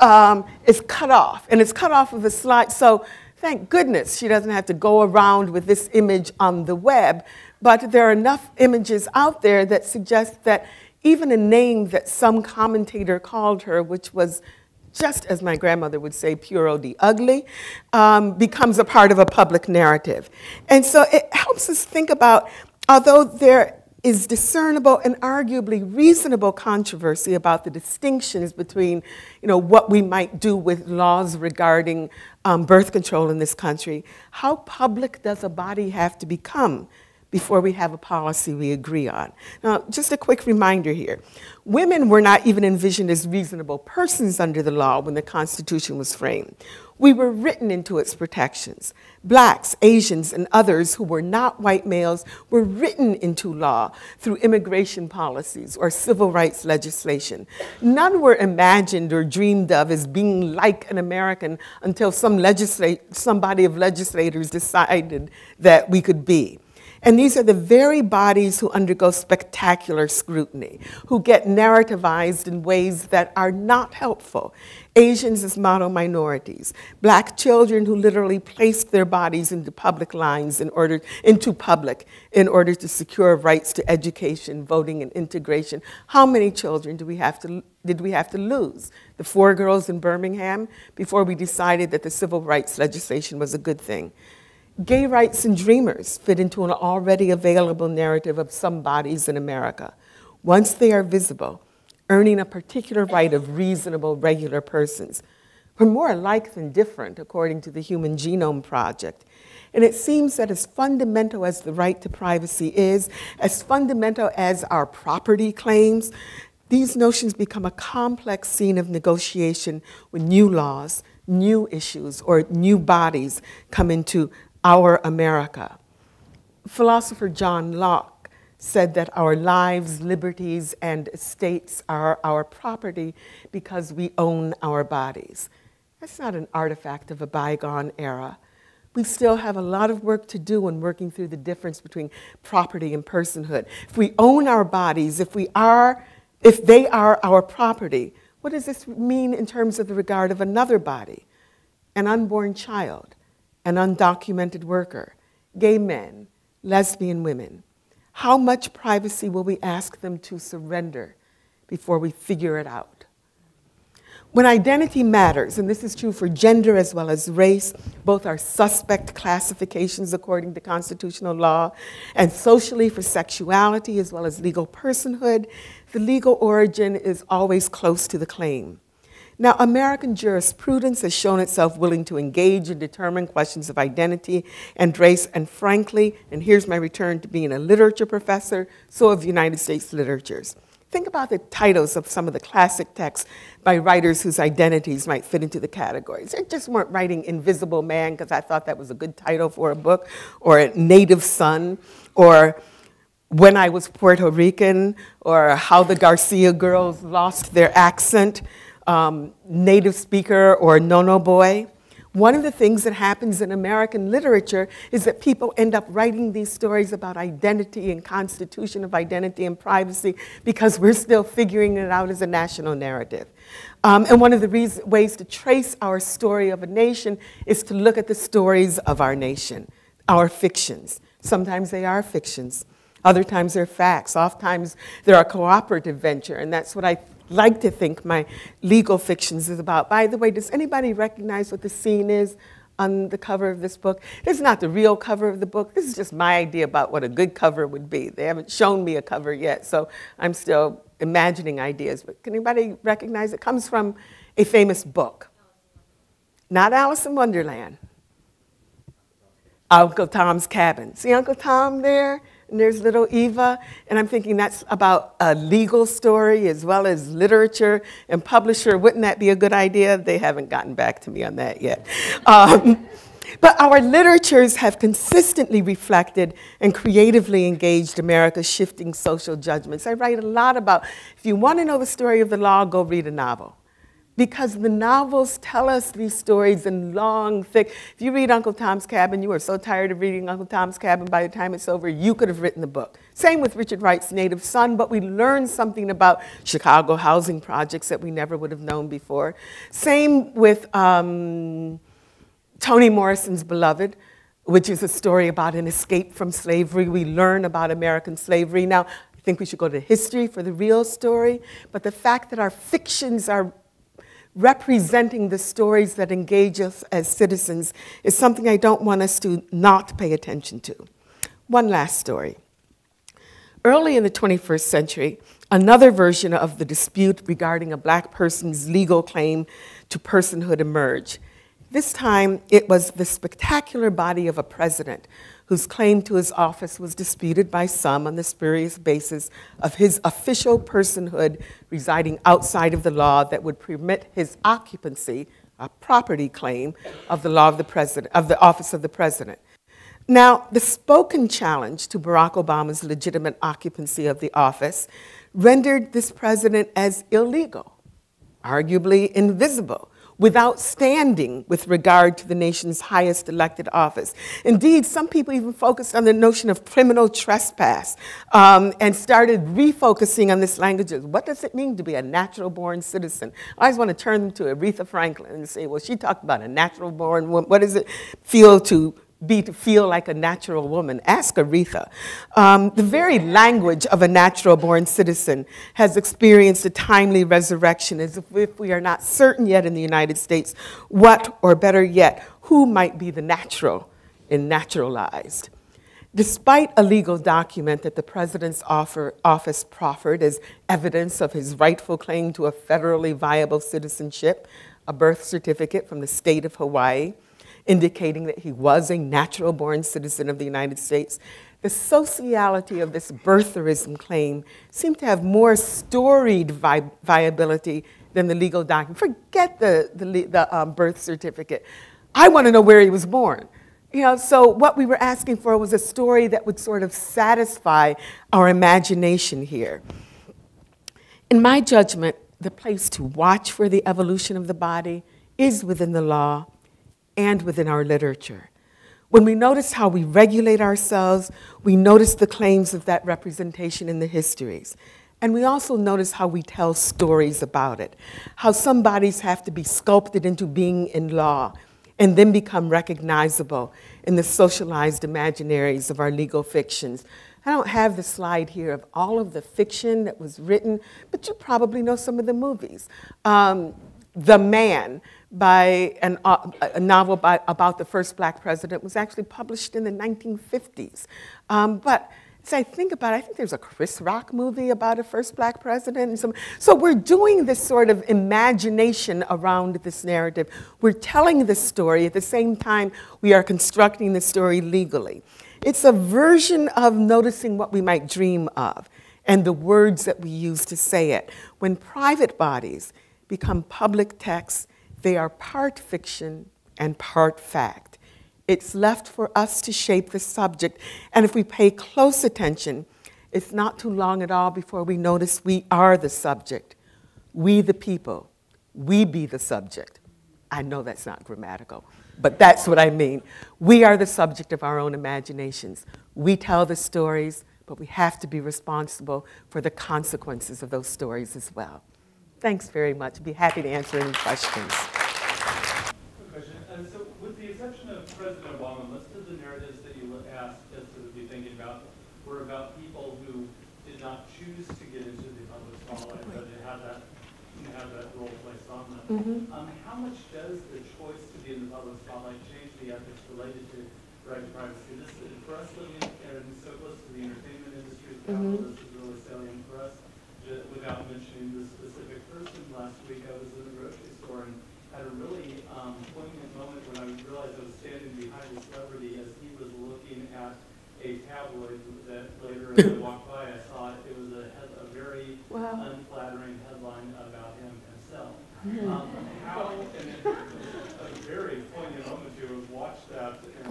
um, is cut off, and it's cut off of a slide. So thank goodness she doesn't have to go around with this image on the web. But there are enough images out there that suggest that even a name that some commentator called her, which was just as my grandmother would say, pure the ugly, um, becomes a part of a public narrative. And so it helps us think about, although there is discernible and arguably reasonable controversy about the distinctions between you know, what we might do with laws regarding um, birth control in this country. How public does a body have to become before we have a policy we agree on? Now, just a quick reminder here. Women were not even envisioned as reasonable persons under the law when the Constitution was framed. We were written into its protections. Blacks, Asians, and others who were not white males were written into law through immigration policies or civil rights legislation. None were imagined or dreamed of as being like an American until some somebody of legislators decided that we could be. And these are the very bodies who undergo spectacular scrutiny, who get narrativized in ways that are not helpful. Asians as model minorities, black children who literally placed their bodies into public lines in order, into public in order to secure rights to education, voting, and integration. How many children do we have to, did we have to lose? The four girls in Birmingham before we decided that the civil rights legislation was a good thing. Gay rights and dreamers fit into an already available narrative of some bodies in America. Once they are visible, earning a particular right of reasonable, regular persons. We're more alike than different, according to the Human Genome Project. And it seems that as fundamental as the right to privacy is, as fundamental as our property claims, these notions become a complex scene of negotiation when new laws, new issues, or new bodies come into our America. Philosopher John Locke said that our lives, liberties, and estates are our property because we own our bodies. That's not an artifact of a bygone era. We still have a lot of work to do in working through the difference between property and personhood. If we own our bodies, if we are, if they are our property, what does this mean in terms of the regard of another body? An unborn child, an undocumented worker, gay men, lesbian women. How much privacy will we ask them to surrender before we figure it out? When identity matters, and this is true for gender as well as race, both are suspect classifications according to constitutional law, and socially for sexuality as well as legal personhood, the legal origin is always close to the claim. Now, American jurisprudence has shown itself willing to engage and determine questions of identity and race, and frankly, and here's my return to being a literature professor, so have United States literatures. Think about the titles of some of the classic texts by writers whose identities might fit into the categories. They just weren't writing Invisible Man because I thought that was a good title for a book, or Native Son, or When I Was Puerto Rican, or How the Garcia Girls Lost Their Accent um, native speaker or No-No Boy. One of the things that happens in American literature is that people end up writing these stories about identity and constitution of identity and privacy because we're still figuring it out as a national narrative. Um, and one of the ways to trace our story of a nation is to look at the stories of our nation, our fictions. Sometimes they are fictions. Other times they're facts. Oftentimes they're a cooperative venture, and that's what I like to think my legal fictions is about. By the way, does anybody recognize what the scene is on the cover of this book? This is not the real cover of the book. This is just my idea about what a good cover would be. They haven't shown me a cover yet, so I'm still imagining ideas. But can anybody recognize it? it comes from a famous book. Not Alice in Wonderland. Uncle Tom's Cabin. See Uncle Tom there? And there's little Eva, and I'm thinking that's about a legal story as well as literature and publisher. Wouldn't that be a good idea? They haven't gotten back to me on that yet. Um, but our literatures have consistently reflected and creatively engaged America's shifting social judgments. I write a lot about if you want to know the story of the law, go read a novel because the novels tell us these stories in long, thick. If you read Uncle Tom's Cabin, you are so tired of reading Uncle Tom's Cabin, by the time it's over, you could have written the book. Same with Richard Wright's Native Son, but we learn something about Chicago housing projects that we never would have known before. Same with um, Toni Morrison's Beloved, which is a story about an escape from slavery. We learn about American slavery. Now, I think we should go to history for the real story, but the fact that our fictions are representing the stories that engage us as citizens is something I don't want us to not pay attention to. One last story. Early in the 21st century, another version of the dispute regarding a black person's legal claim to personhood emerged. This time, it was the spectacular body of a president whose claim to his office was disputed by some on the spurious basis of his official personhood residing outside of the law that would permit his occupancy, a property claim, of the law of the president, of the office of the president. Now, the spoken challenge to Barack Obama's legitimate occupancy of the office rendered this president as illegal, arguably invisible, without standing with regard to the nation's highest elected office. Indeed, some people even focused on the notion of criminal trespass um, and started refocusing on this language of what does it mean to be a natural born citizen? I always want to turn to Aretha Franklin and say, well, she talked about a natural born woman. What does it feel to be to feel like a natural woman. Ask Aretha. Um, the very language of a natural born citizen has experienced a timely resurrection as if we are not certain yet in the United States what, or better yet, who might be the natural and naturalized. Despite a legal document that the president's offer, office proffered as evidence of his rightful claim to a federally viable citizenship, a birth certificate from the state of Hawaii, indicating that he was a natural born citizen of the United States, the sociality of this birtherism claim seemed to have more storied vi viability than the legal document. Forget the, the, the um, birth certificate. I want to know where he was born. You know, so what we were asking for was a story that would sort of satisfy our imagination here. In my judgment, the place to watch for the evolution of the body is within the law and within our literature. When we notice how we regulate ourselves, we notice the claims of that representation in the histories. And we also notice how we tell stories about it, how some bodies have to be sculpted into being in law and then become recognizable in the socialized imaginaries of our legal fictions. I don't have the slide here of all of the fiction that was written, but you probably know some of the movies. Um, the Man by an, uh, a novel by, about the first black president was actually published in the 1950s. Um, but as I think about it, I think there's a Chris Rock movie about a first black president. And some, so we're doing this sort of imagination around this narrative. We're telling this story at the same time we are constructing the story legally. It's a version of noticing what we might dream of and the words that we use to say it. When private bodies become public texts, they are part fiction and part fact. It's left for us to shape the subject. And if we pay close attention, it's not too long at all before we notice we are the subject. We, the people, we be the subject. I know that's not grammatical, but that's what I mean. We are the subject of our own imaginations. We tell the stories, but we have to be responsible for the consequences of those stories as well. Thanks very much. I'd Be happy to answer any questions.
Question. Uh, so with the exception of President Obama, most of the narratives that you asked us to be thinking about were about people who did not choose to get into the public spotlight, but they had that, you know, had that role placed on them. Mm-hmm. Um, how much does the choice to be in the public spotlight change the ethics related to right to privacy? This, for us living in, so close to the entertainment industry, mm-hmm. this is really salient for us. Without mentioning the specific person, last week I was in a grocery store and had a really um, poignant moment when I realized I was standing behind a celebrity as he was looking at a tabloid that later as I walked by, I saw it. It was a, a very wow. unflattering headline about him himself. Um, how, a very poignant moment to have watched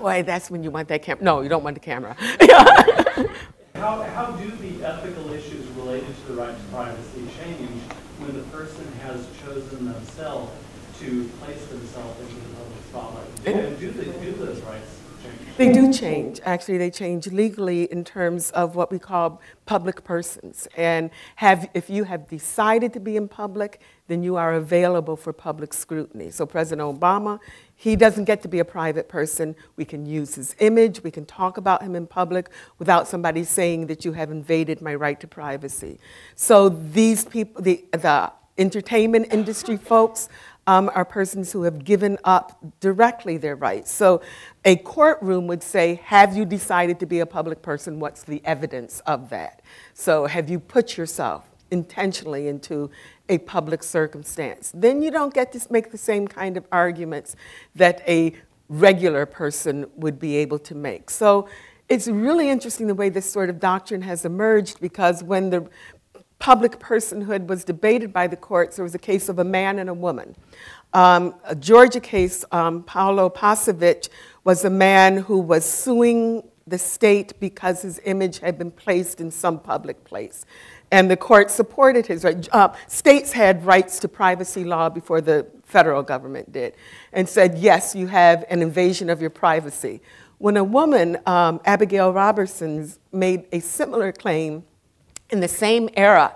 that's when you want that camera. No, you don't want the camera.
how, how do the ethical issues related to the right to privacy change when the person has chosen themselves to place themselves into the public spotlight? Do, they, do those rights
they do change. Actually, they change legally in terms of what we call public persons. And have, if you have decided to be in public, then you are available for public scrutiny. So President Obama, he doesn't get to be a private person. We can use his image, we can talk about him in public without somebody saying that you have invaded my right to privacy. So these people, the, the entertainment industry folks, um, are persons who have given up directly their rights. So a courtroom would say, have you decided to be a public person? What's the evidence of that? So have you put yourself intentionally into a public circumstance? Then you don't get to make the same kind of arguments that a regular person would be able to make. So it's really interesting the way this sort of doctrine has emerged because when the public personhood was debated by the courts. There was a case of a man and a woman. Um, a Georgia case, um, Paolo Pavesich was a man who was suing the state because his image had been placed in some public place. And the court supported his right. Uh, states had rights to privacy law before the federal government did, and said, yes, you have an invasion of your privacy. When a woman, um, Abigail Roberson, made a similar claim in the same era,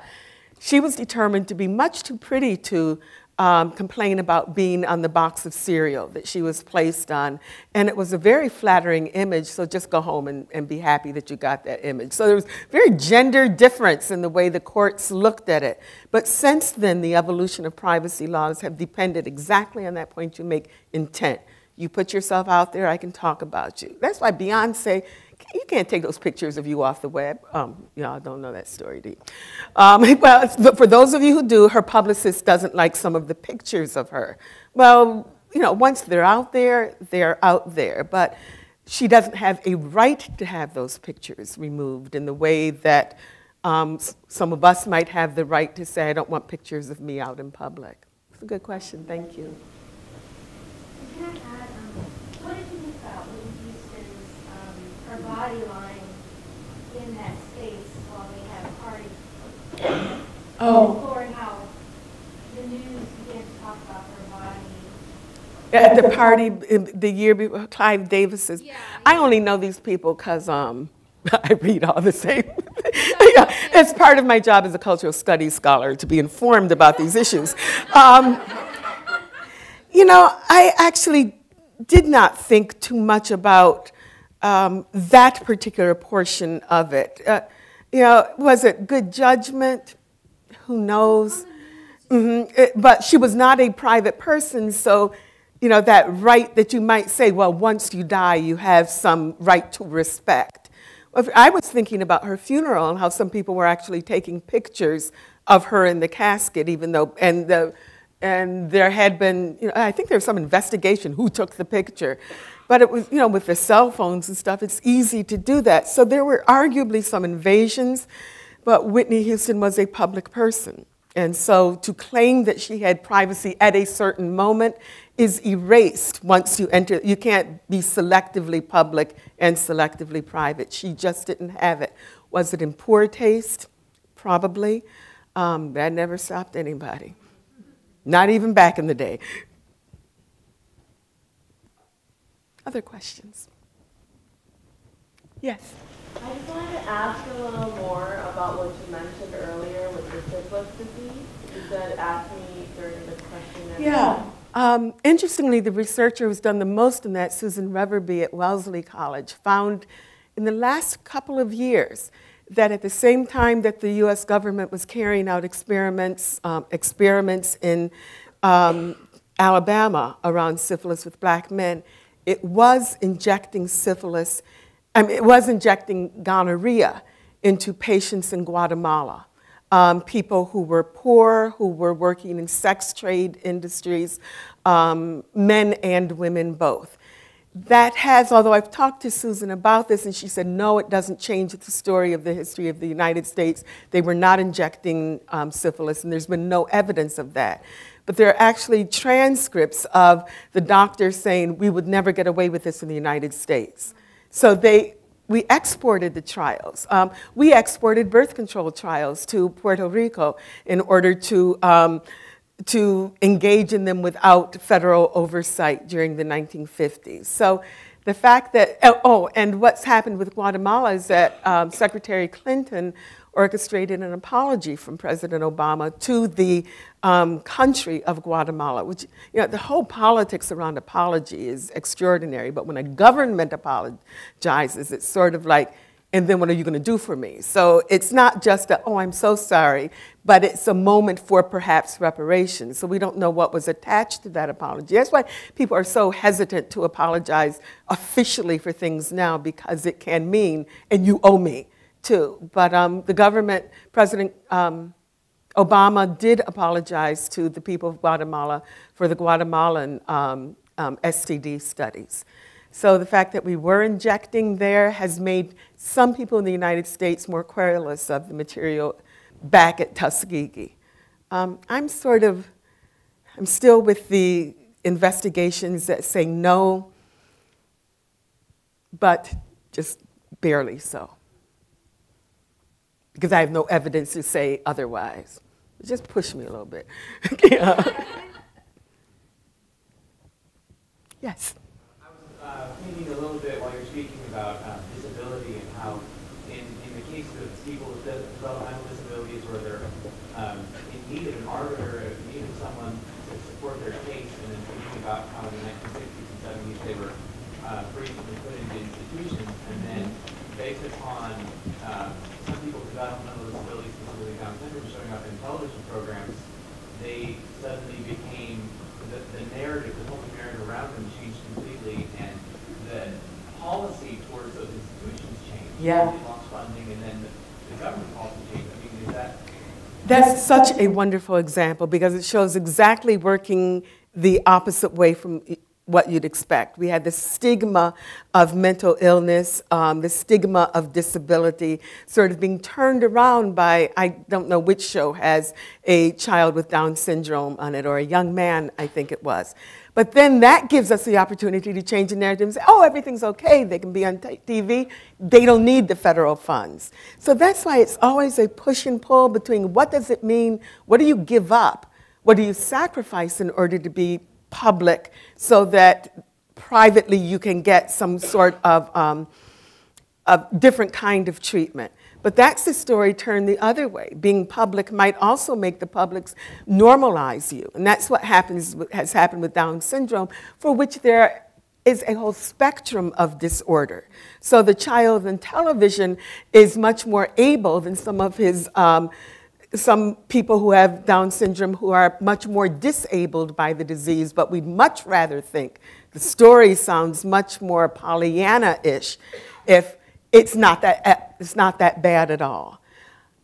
she was determined to be much too pretty to um, complain about being on the box of cereal that she was placed on. And it was a very flattering image, so just go home and, and be happy that you got that image. So there was very gender difference in the way the courts looked at it. But since then, the evolution of privacy laws have depended exactly on that point you make intent You put yourself out there, I can talk about you. That's why Beyonce, you can't take those pictures of you off the web. Um, y'all don't know that story, do you? Um, well, for those of you who do, her publicist doesn't like some of the pictures of her. Well, you know, once they're out there, they're out there. But she doesn't have a right to have those pictures removed in the way that um, some of us might have the right to say, I don't want pictures of me out in public. It's a good question. Thank you.
Can I add, um, what did you think about Whitney Houston's, um, her body line in that space while they had a party?
Oh.
Or how the news began to talk about her body.
At the party in the year before Clive Davis's.
Yeah.
I only know these people because um, I read all the same. Yeah, it's part of my job as a cultural studies scholar to be informed about these issues. Um, you know, I actually did not think too much about um, that particular portion of it. Uh, you know, was it good judgment? Who knows? hmm but she was not a private person, so you know that right that you might say, well, once you die, you have some right to respect. I was thinking about her funeral and how some people were actually taking pictures of her in the casket, even though and the and there had been, you know, I think there was some investigation who took the picture, but it was, you know, with the cell phones and stuff, it's easy to do that. So there were arguably some invasions, but Whitney Houston was a public person. And so to claim that she had privacy at a certain moment is erased once you enter. You can't be selectively public and selectively private. She just didn't have it. Was it in poor taste? Probably. Um, that never stopped anybody. Not even back in the day. Other questions? Yes.
I just wanted to ask a little more about what you mentioned earlier with the syphilis disease. You said, ask me during the question and
Yeah. Um, interestingly, the researcher who's done the most in that, Susan Reverby at Wellesley College, found in the last couple of years that at the same time that the U.S. government was carrying out experiments, um, experiments in um, Alabama around syphilis with black men, it was injecting syphilis, I mean, it was injecting gonorrhea into patients in Guatemala um, people who were poor, who were working in sex trade industries, um, men and women both. That has, although I've talked to Susan about this, and she said, no, it doesn't change the story of the history of the United States. They were not injecting um, syphilis, and there's been no evidence of that. But there are actually transcripts of the doctors saying, we would never get away with this in the United States. So they, we exported the trials. Um, we exported birth control trials to Puerto Rico in order to, um, to engage in them without federal oversight during the 1950s. So the fact that, oh, and what's happened with Guatemala is that um, Secretary Clinton orchestrated an apology from President Obama to the um, country of Guatemala, which, you know, the whole politics around apology is extraordinary, but when a government apologizes, it's sort of like, and then what are you going to do for me? So it's not just a, oh, I'm so sorry, but it's a moment for perhaps reparations. So we don't know what was attached to that apology. That's why people are so hesitant to apologize officially for things now because it can mean, and you owe me too. But um, the government, President um, Obama did apologize to the people of Guatemala for the Guatemalan um, um, STD studies. So the fact that we were injecting there has made some people in the United States more querulous of the material back at Tuskegee. Um, I'm sort of, I'm still with the investigations that say no, but just barely so. Because I have no evidence to say otherwise. Just push me a little bit. Yeah. Yes.
I was uh, thinking a little bit while you're speaking about uh, disability and how, in, in the case of people with developmental disabilities where they're um, in need of an arbiter, in need of someone to support their case, and then thinking about how in the 1960s and 70s they were uh, briefly put into institutions, and then based upon um, people with developmental disabilities, really Down syndrome, showing up in television programs, they suddenly became, the, the narrative, the whole narrative around them changed completely, and the policy towards those institutions changed.
Yeah.
They lost funding, and then the, the government policy changed. I mean, is that...
That's such a wonderful example because it shows exactly working the opposite way from what you'd expect. We had the stigma of mental illness, um, the stigma of disability, sort of being turned around by, I don't know which show has a child with Down syndrome on it, or a young man, I think it was. But then that gives us the opportunity to change the narrative and say, oh, everything's okay. They can be on TV. They don't need the federal funds. So that's why it's always a push and pull between what does it mean? What do you give up? What do you sacrifice in order to be public so that privately you can get some sort of, um, different kind of treatment? But that's the story turned the other way. Being public might also make the publics normalize you. And that's what happens, has happened with Down syndrome, for which there is a whole spectrum of disorder. So the child in television is much more able than some of his, um, some people who have Down syndrome who are much more disabled by the disease, but we'd much rather think the story sounds much more Pollyanna-ish if it's not that, eh, it's not that bad at all.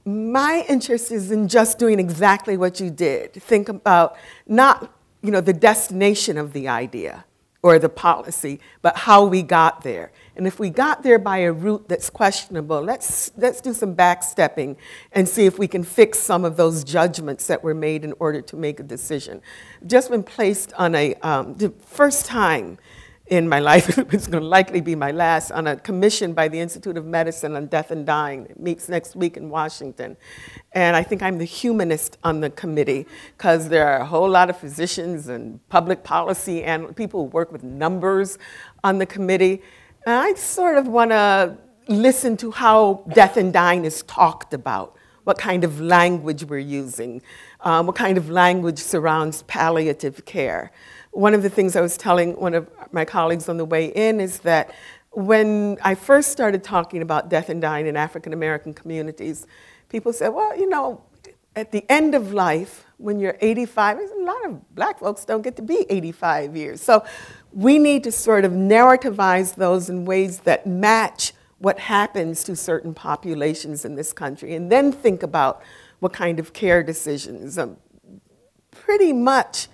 My interest is in just doing exactly what you did. Think about not you know, the destination of the idea or the policy, but how we got there. And if we got there by a route that's questionable, let's, let's do some backstepping and see if we can fix some of those judgments that were made in order to make a decision. Just been placed on a, um, the first time in my life, it's going to likely be my last, on a commission by the Institute of Medicine on Death and Dying. It meets next week in Washington. And I think I'm the humanist on the committee because there are a whole lot of physicians and public policy and people who work with numbers on the committee. And I sort of want to listen to how death and dying is talked about, what kind of language we're using, um, what kind of language surrounds palliative care one of the things I was telling one of my colleagues on the way in is that when I first started talking about death and dying in African American communities, people said, well, you know, at the end of life, when you're 85, a lot of black folks don't get to be 85 years. So we need to sort of narrativize those in ways that match what happens to certain populations in this country, and then think about what kind of care decisions. Um, pretty much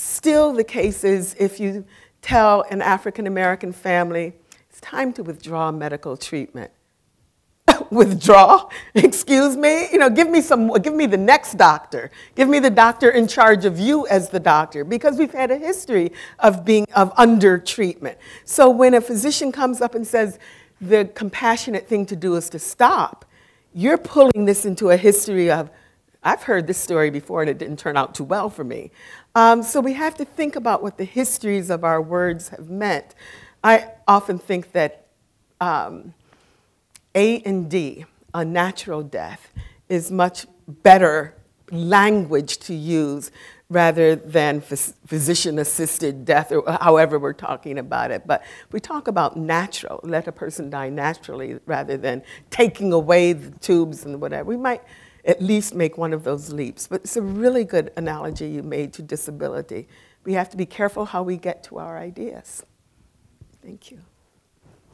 Still, the case is if you tell an African American family, it's time to withdraw medical treatment. withdraw? Excuse me? You know, give me some, give me the next doctor. Give me the doctor in charge of you as the doctor because we've had a history of being, of under treatment. So when a physician comes up and says, the compassionate thing to do is to stop, you're pulling this into a history of, I've heard this story before and it didn't turn out too well for me. Um, so we have to think about what the histories of our words have meant. I often think that um, A and D, a natural death, is much better language to use rather than physician assisted death or however we're talking about it. But we talk about natural, let a person die naturally rather than taking away the tubes and whatever. We might at least make one of those leaps. But it's a really good analogy you made to disability. We have to be careful how we get to our ideas. Thank you.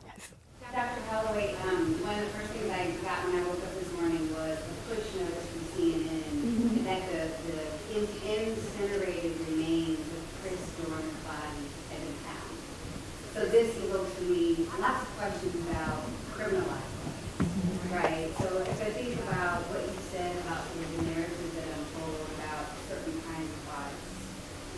Yes. Dr. Holloway, um, one of the first things I got when I woke up this morning was a push notice from CNN mm-hmm. that the, the incinerated remains of Chris Dorn's body had been found. So this evokes to me lots of questions about criminalizing, mm-hmm. right? So if I think about what you said about some of the narratives that unfold about certain kinds of bodies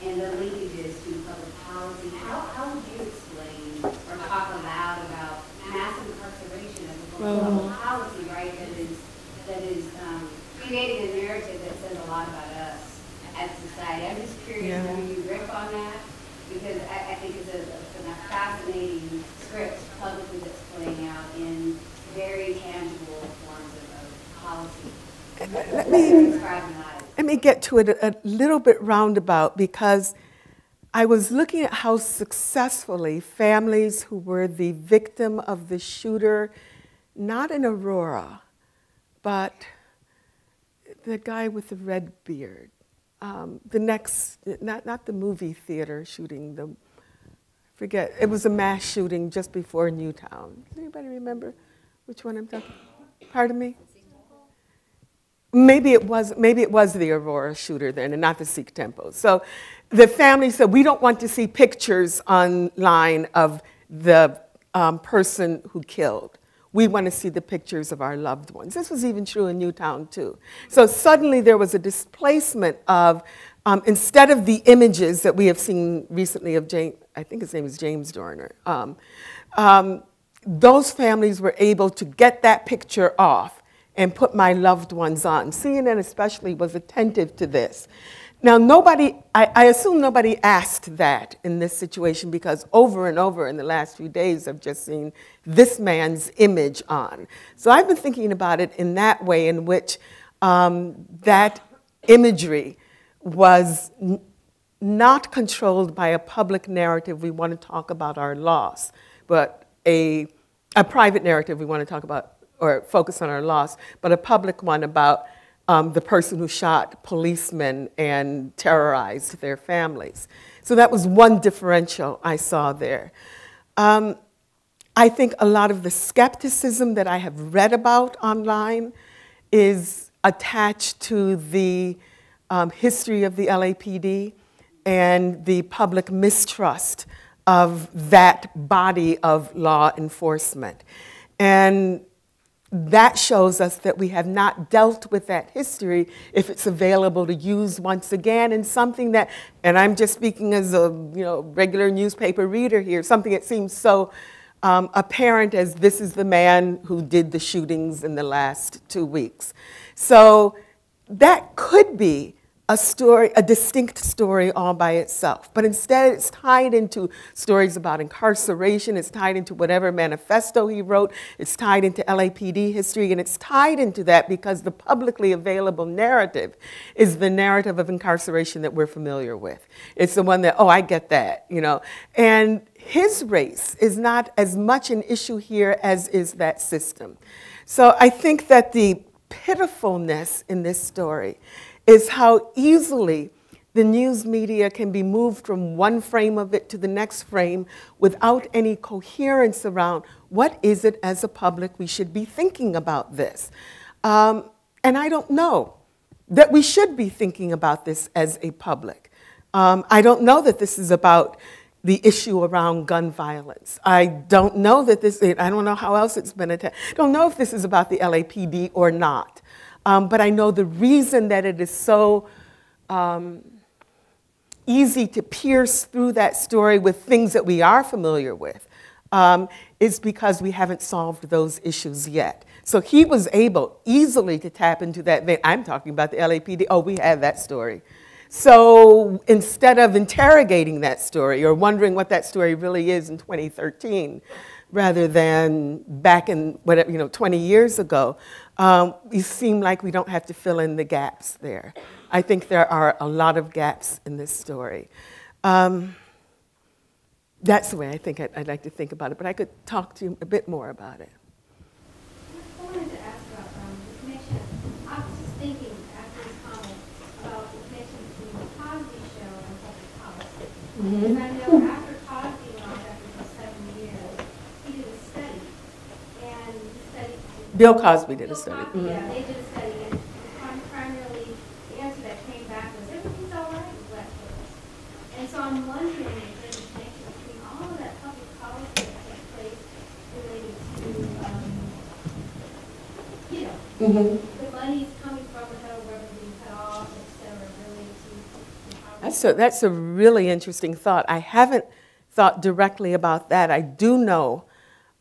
and the linkages to public policy, how, how would you explain or talk aloud about mass incarceration as a public policy, right, that is, that is um, creating a narrative that says a lot about us as society? I'm just curious yeah. when you riff on that because I, I think it's a, a, a fascinating script publicly that's playing out in very tangible forms of, of policy
let me, let me get to it a, little bit roundabout because I was looking at how successfully families who were the victim of the shooter, not in Aurora, but the guy with the red beard, um, the next, not, not the movie theater shooting, the, forget, it was a mass shooting just before Newtown. Does anybody remember Which one I'm talking? Pardon me? Maybe it was maybe it was the Aurora shooter then, and not the Sikh temple. So, the family said we don't want to see pictures online of the um, person who killed. We want to see the pictures of our loved ones. This was even true in Newtown too. So suddenly there was a displacement of um, instead of the images that we have seen recently of James, I think his name is James Dorner. Um, um, those families were able to get that picture off and put my loved ones on. CNN especially was attentive to this. Now, nobody, I, I, assume nobody asked that in this situation because over and over in the last few days, I've just seen this man's image on. So I've been thinking about it in that way, in which um, that imagery was not controlled by a public narrative, we want to talk about our loss, but a, a private narrative, we want to talk about or focus on our loss, but a public one about um, the person who shot policemen and terrorized their families. So that was one differential I saw there. Um, I think a lot of the skepticism that I have read about online is attached to the um, history of the LAPD and the public mistrust of that body of law enforcement. And that shows us that we have not dealt with that history if it's available to use once again and something that, and I'm just speaking as a you know, regular newspaper reader here, something that seems so um, apparent as this is the man who did the shootings in the last two weeks. So that could be a story, a distinct story all by itself. But instead, it's tied into stories about incarceration, it's tied into whatever manifesto he wrote, it's tied into LAPD history, and it's tied into that because the publicly available narrative is the narrative of incarceration that we're familiar with. It's the one that, oh, I get that, you know. And his race is not as much an issue here as is that system. So I think that the pitifulness in this story is how easily the news media can be moved from one frame of it to the next frame without any coherence around what is it as a public we should be thinking about this. Um, and I don't know that we should be thinking about this as a public. Um, I don't know that this is about the issue around gun violence. I don't know that this, I don't know how else it's been attacked. I don't know if this is about the LAPD or not. Um, but I know the reason that it is so um, easy to pierce through that story with things that we are familiar with um, is because we haven't solved those issues yet. So he was able easily to tap into that vein. I'm talking about the LAPD. Oh, we have that story. So instead of interrogating that story or wondering what that story really is in 2013, rather than back in whatever, you know, 20 years ago, um, we seem like we don't have to fill in the gaps there. I think there are a lot of gaps in this story. Um, that's the way I think I'd, I'd, like to think about it, but I could talk to you a bit more about it.
I wanted to ask about um, the connection. I was just thinking after this comment about the connection between the Cosby Show and public policy. Mm-hmm. And I know after Cosby went off after the seven years, he did a study, and he studied.
Bill Cosby did a study.
Cosby, mm-hmm. Yeah, they did a study, and primarily the answer that came back was everything's all right with black folks. And so I'm wondering if there's a connection between all of that public policy that took place related to, um, you know,
Mm-hmm.
the money's coming from the federal government being cut off, et cetera, related to.
That's a, that's a really interesting thought. I haven't thought directly about that. I do know,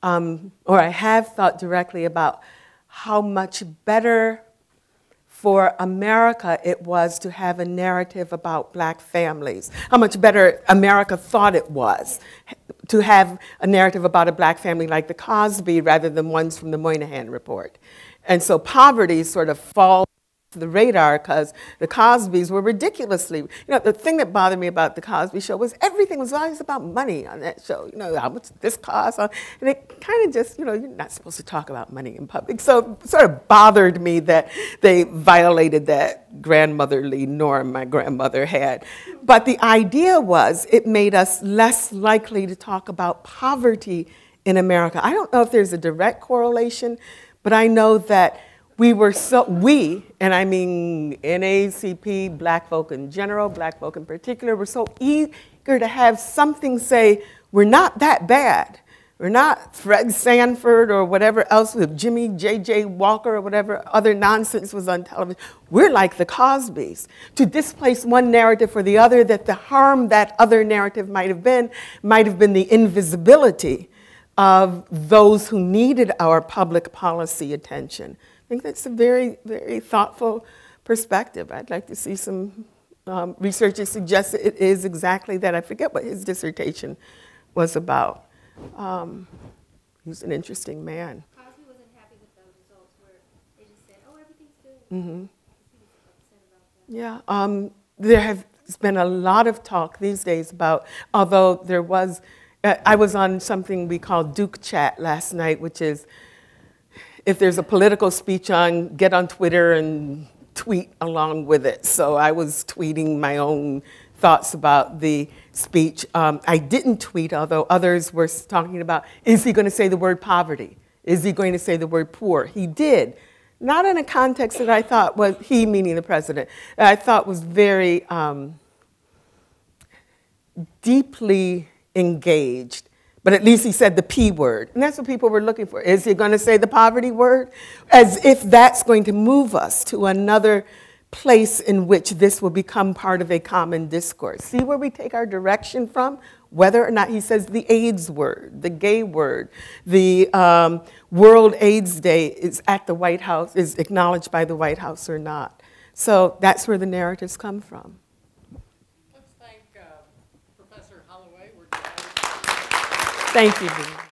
um, or I have thought directly about how much better for America it was to have a narrative about black families, how much better America thought it was to have a narrative about a black family like the Cosby rather than ones from the Moynihan Report. And so poverty sort of falls the radar because the Cosbys were ridiculously, you know, the thing that bothered me about the Cosby show was everything was always about money on that show. You know, how much this cost, and it kind of just, you know, you're not supposed to talk about money in public. So it sort of bothered me that they violated that grandmotherly norm my grandmother had. But the idea was it made us less likely to talk about poverty in America. I don't know if there's a direct correlation, but I know that we were so, we, and I mean NAACP, black folk in general, black folk in particular, were so eager to have something say, we're not that bad. We're not Fred Sanford or whatever else with Jimmy J.J. Walker or whatever other nonsense was on television. We're like the Cosbys. To displace one narrative for the other, that the harm that other narrative might have been, might have been the invisibility of those who needed our public policy attention. I think that's a very, very thoughtful perspective. I'd like to see some um, researchers suggest it is exactly that. I forget what his dissertation was about. Um, he was an interesting man.
Cosby wasn't happy with those results where they just said, oh, everything's good. He was upset about that.
Yeah, um, there has been a lot of talk these days about, although there was, uh, I was on something we call Duke Chat last night, which is if there's a political speech on, get on Twitter and tweet along with it. So I was tweeting my own thoughts about the speech. Um, I didn't tweet, although others were talking about, is he going to say the word poverty? Is he going to say the word poor? He did. Not in a context that I thought was, he meaning the president, that I thought was very um, deeply engaged. But at least he said the P word. And that's what people were looking for. Is he going to say the poverty word? As if that's going to move us to another place in which this will become part of a common discourse. See where we take our direction from? Whether or not he says the AIDS word, the gay word, the um, World AIDS Day is at the White House, is acknowledged by the White House or not. So that's where the narratives come from.
Thank
you.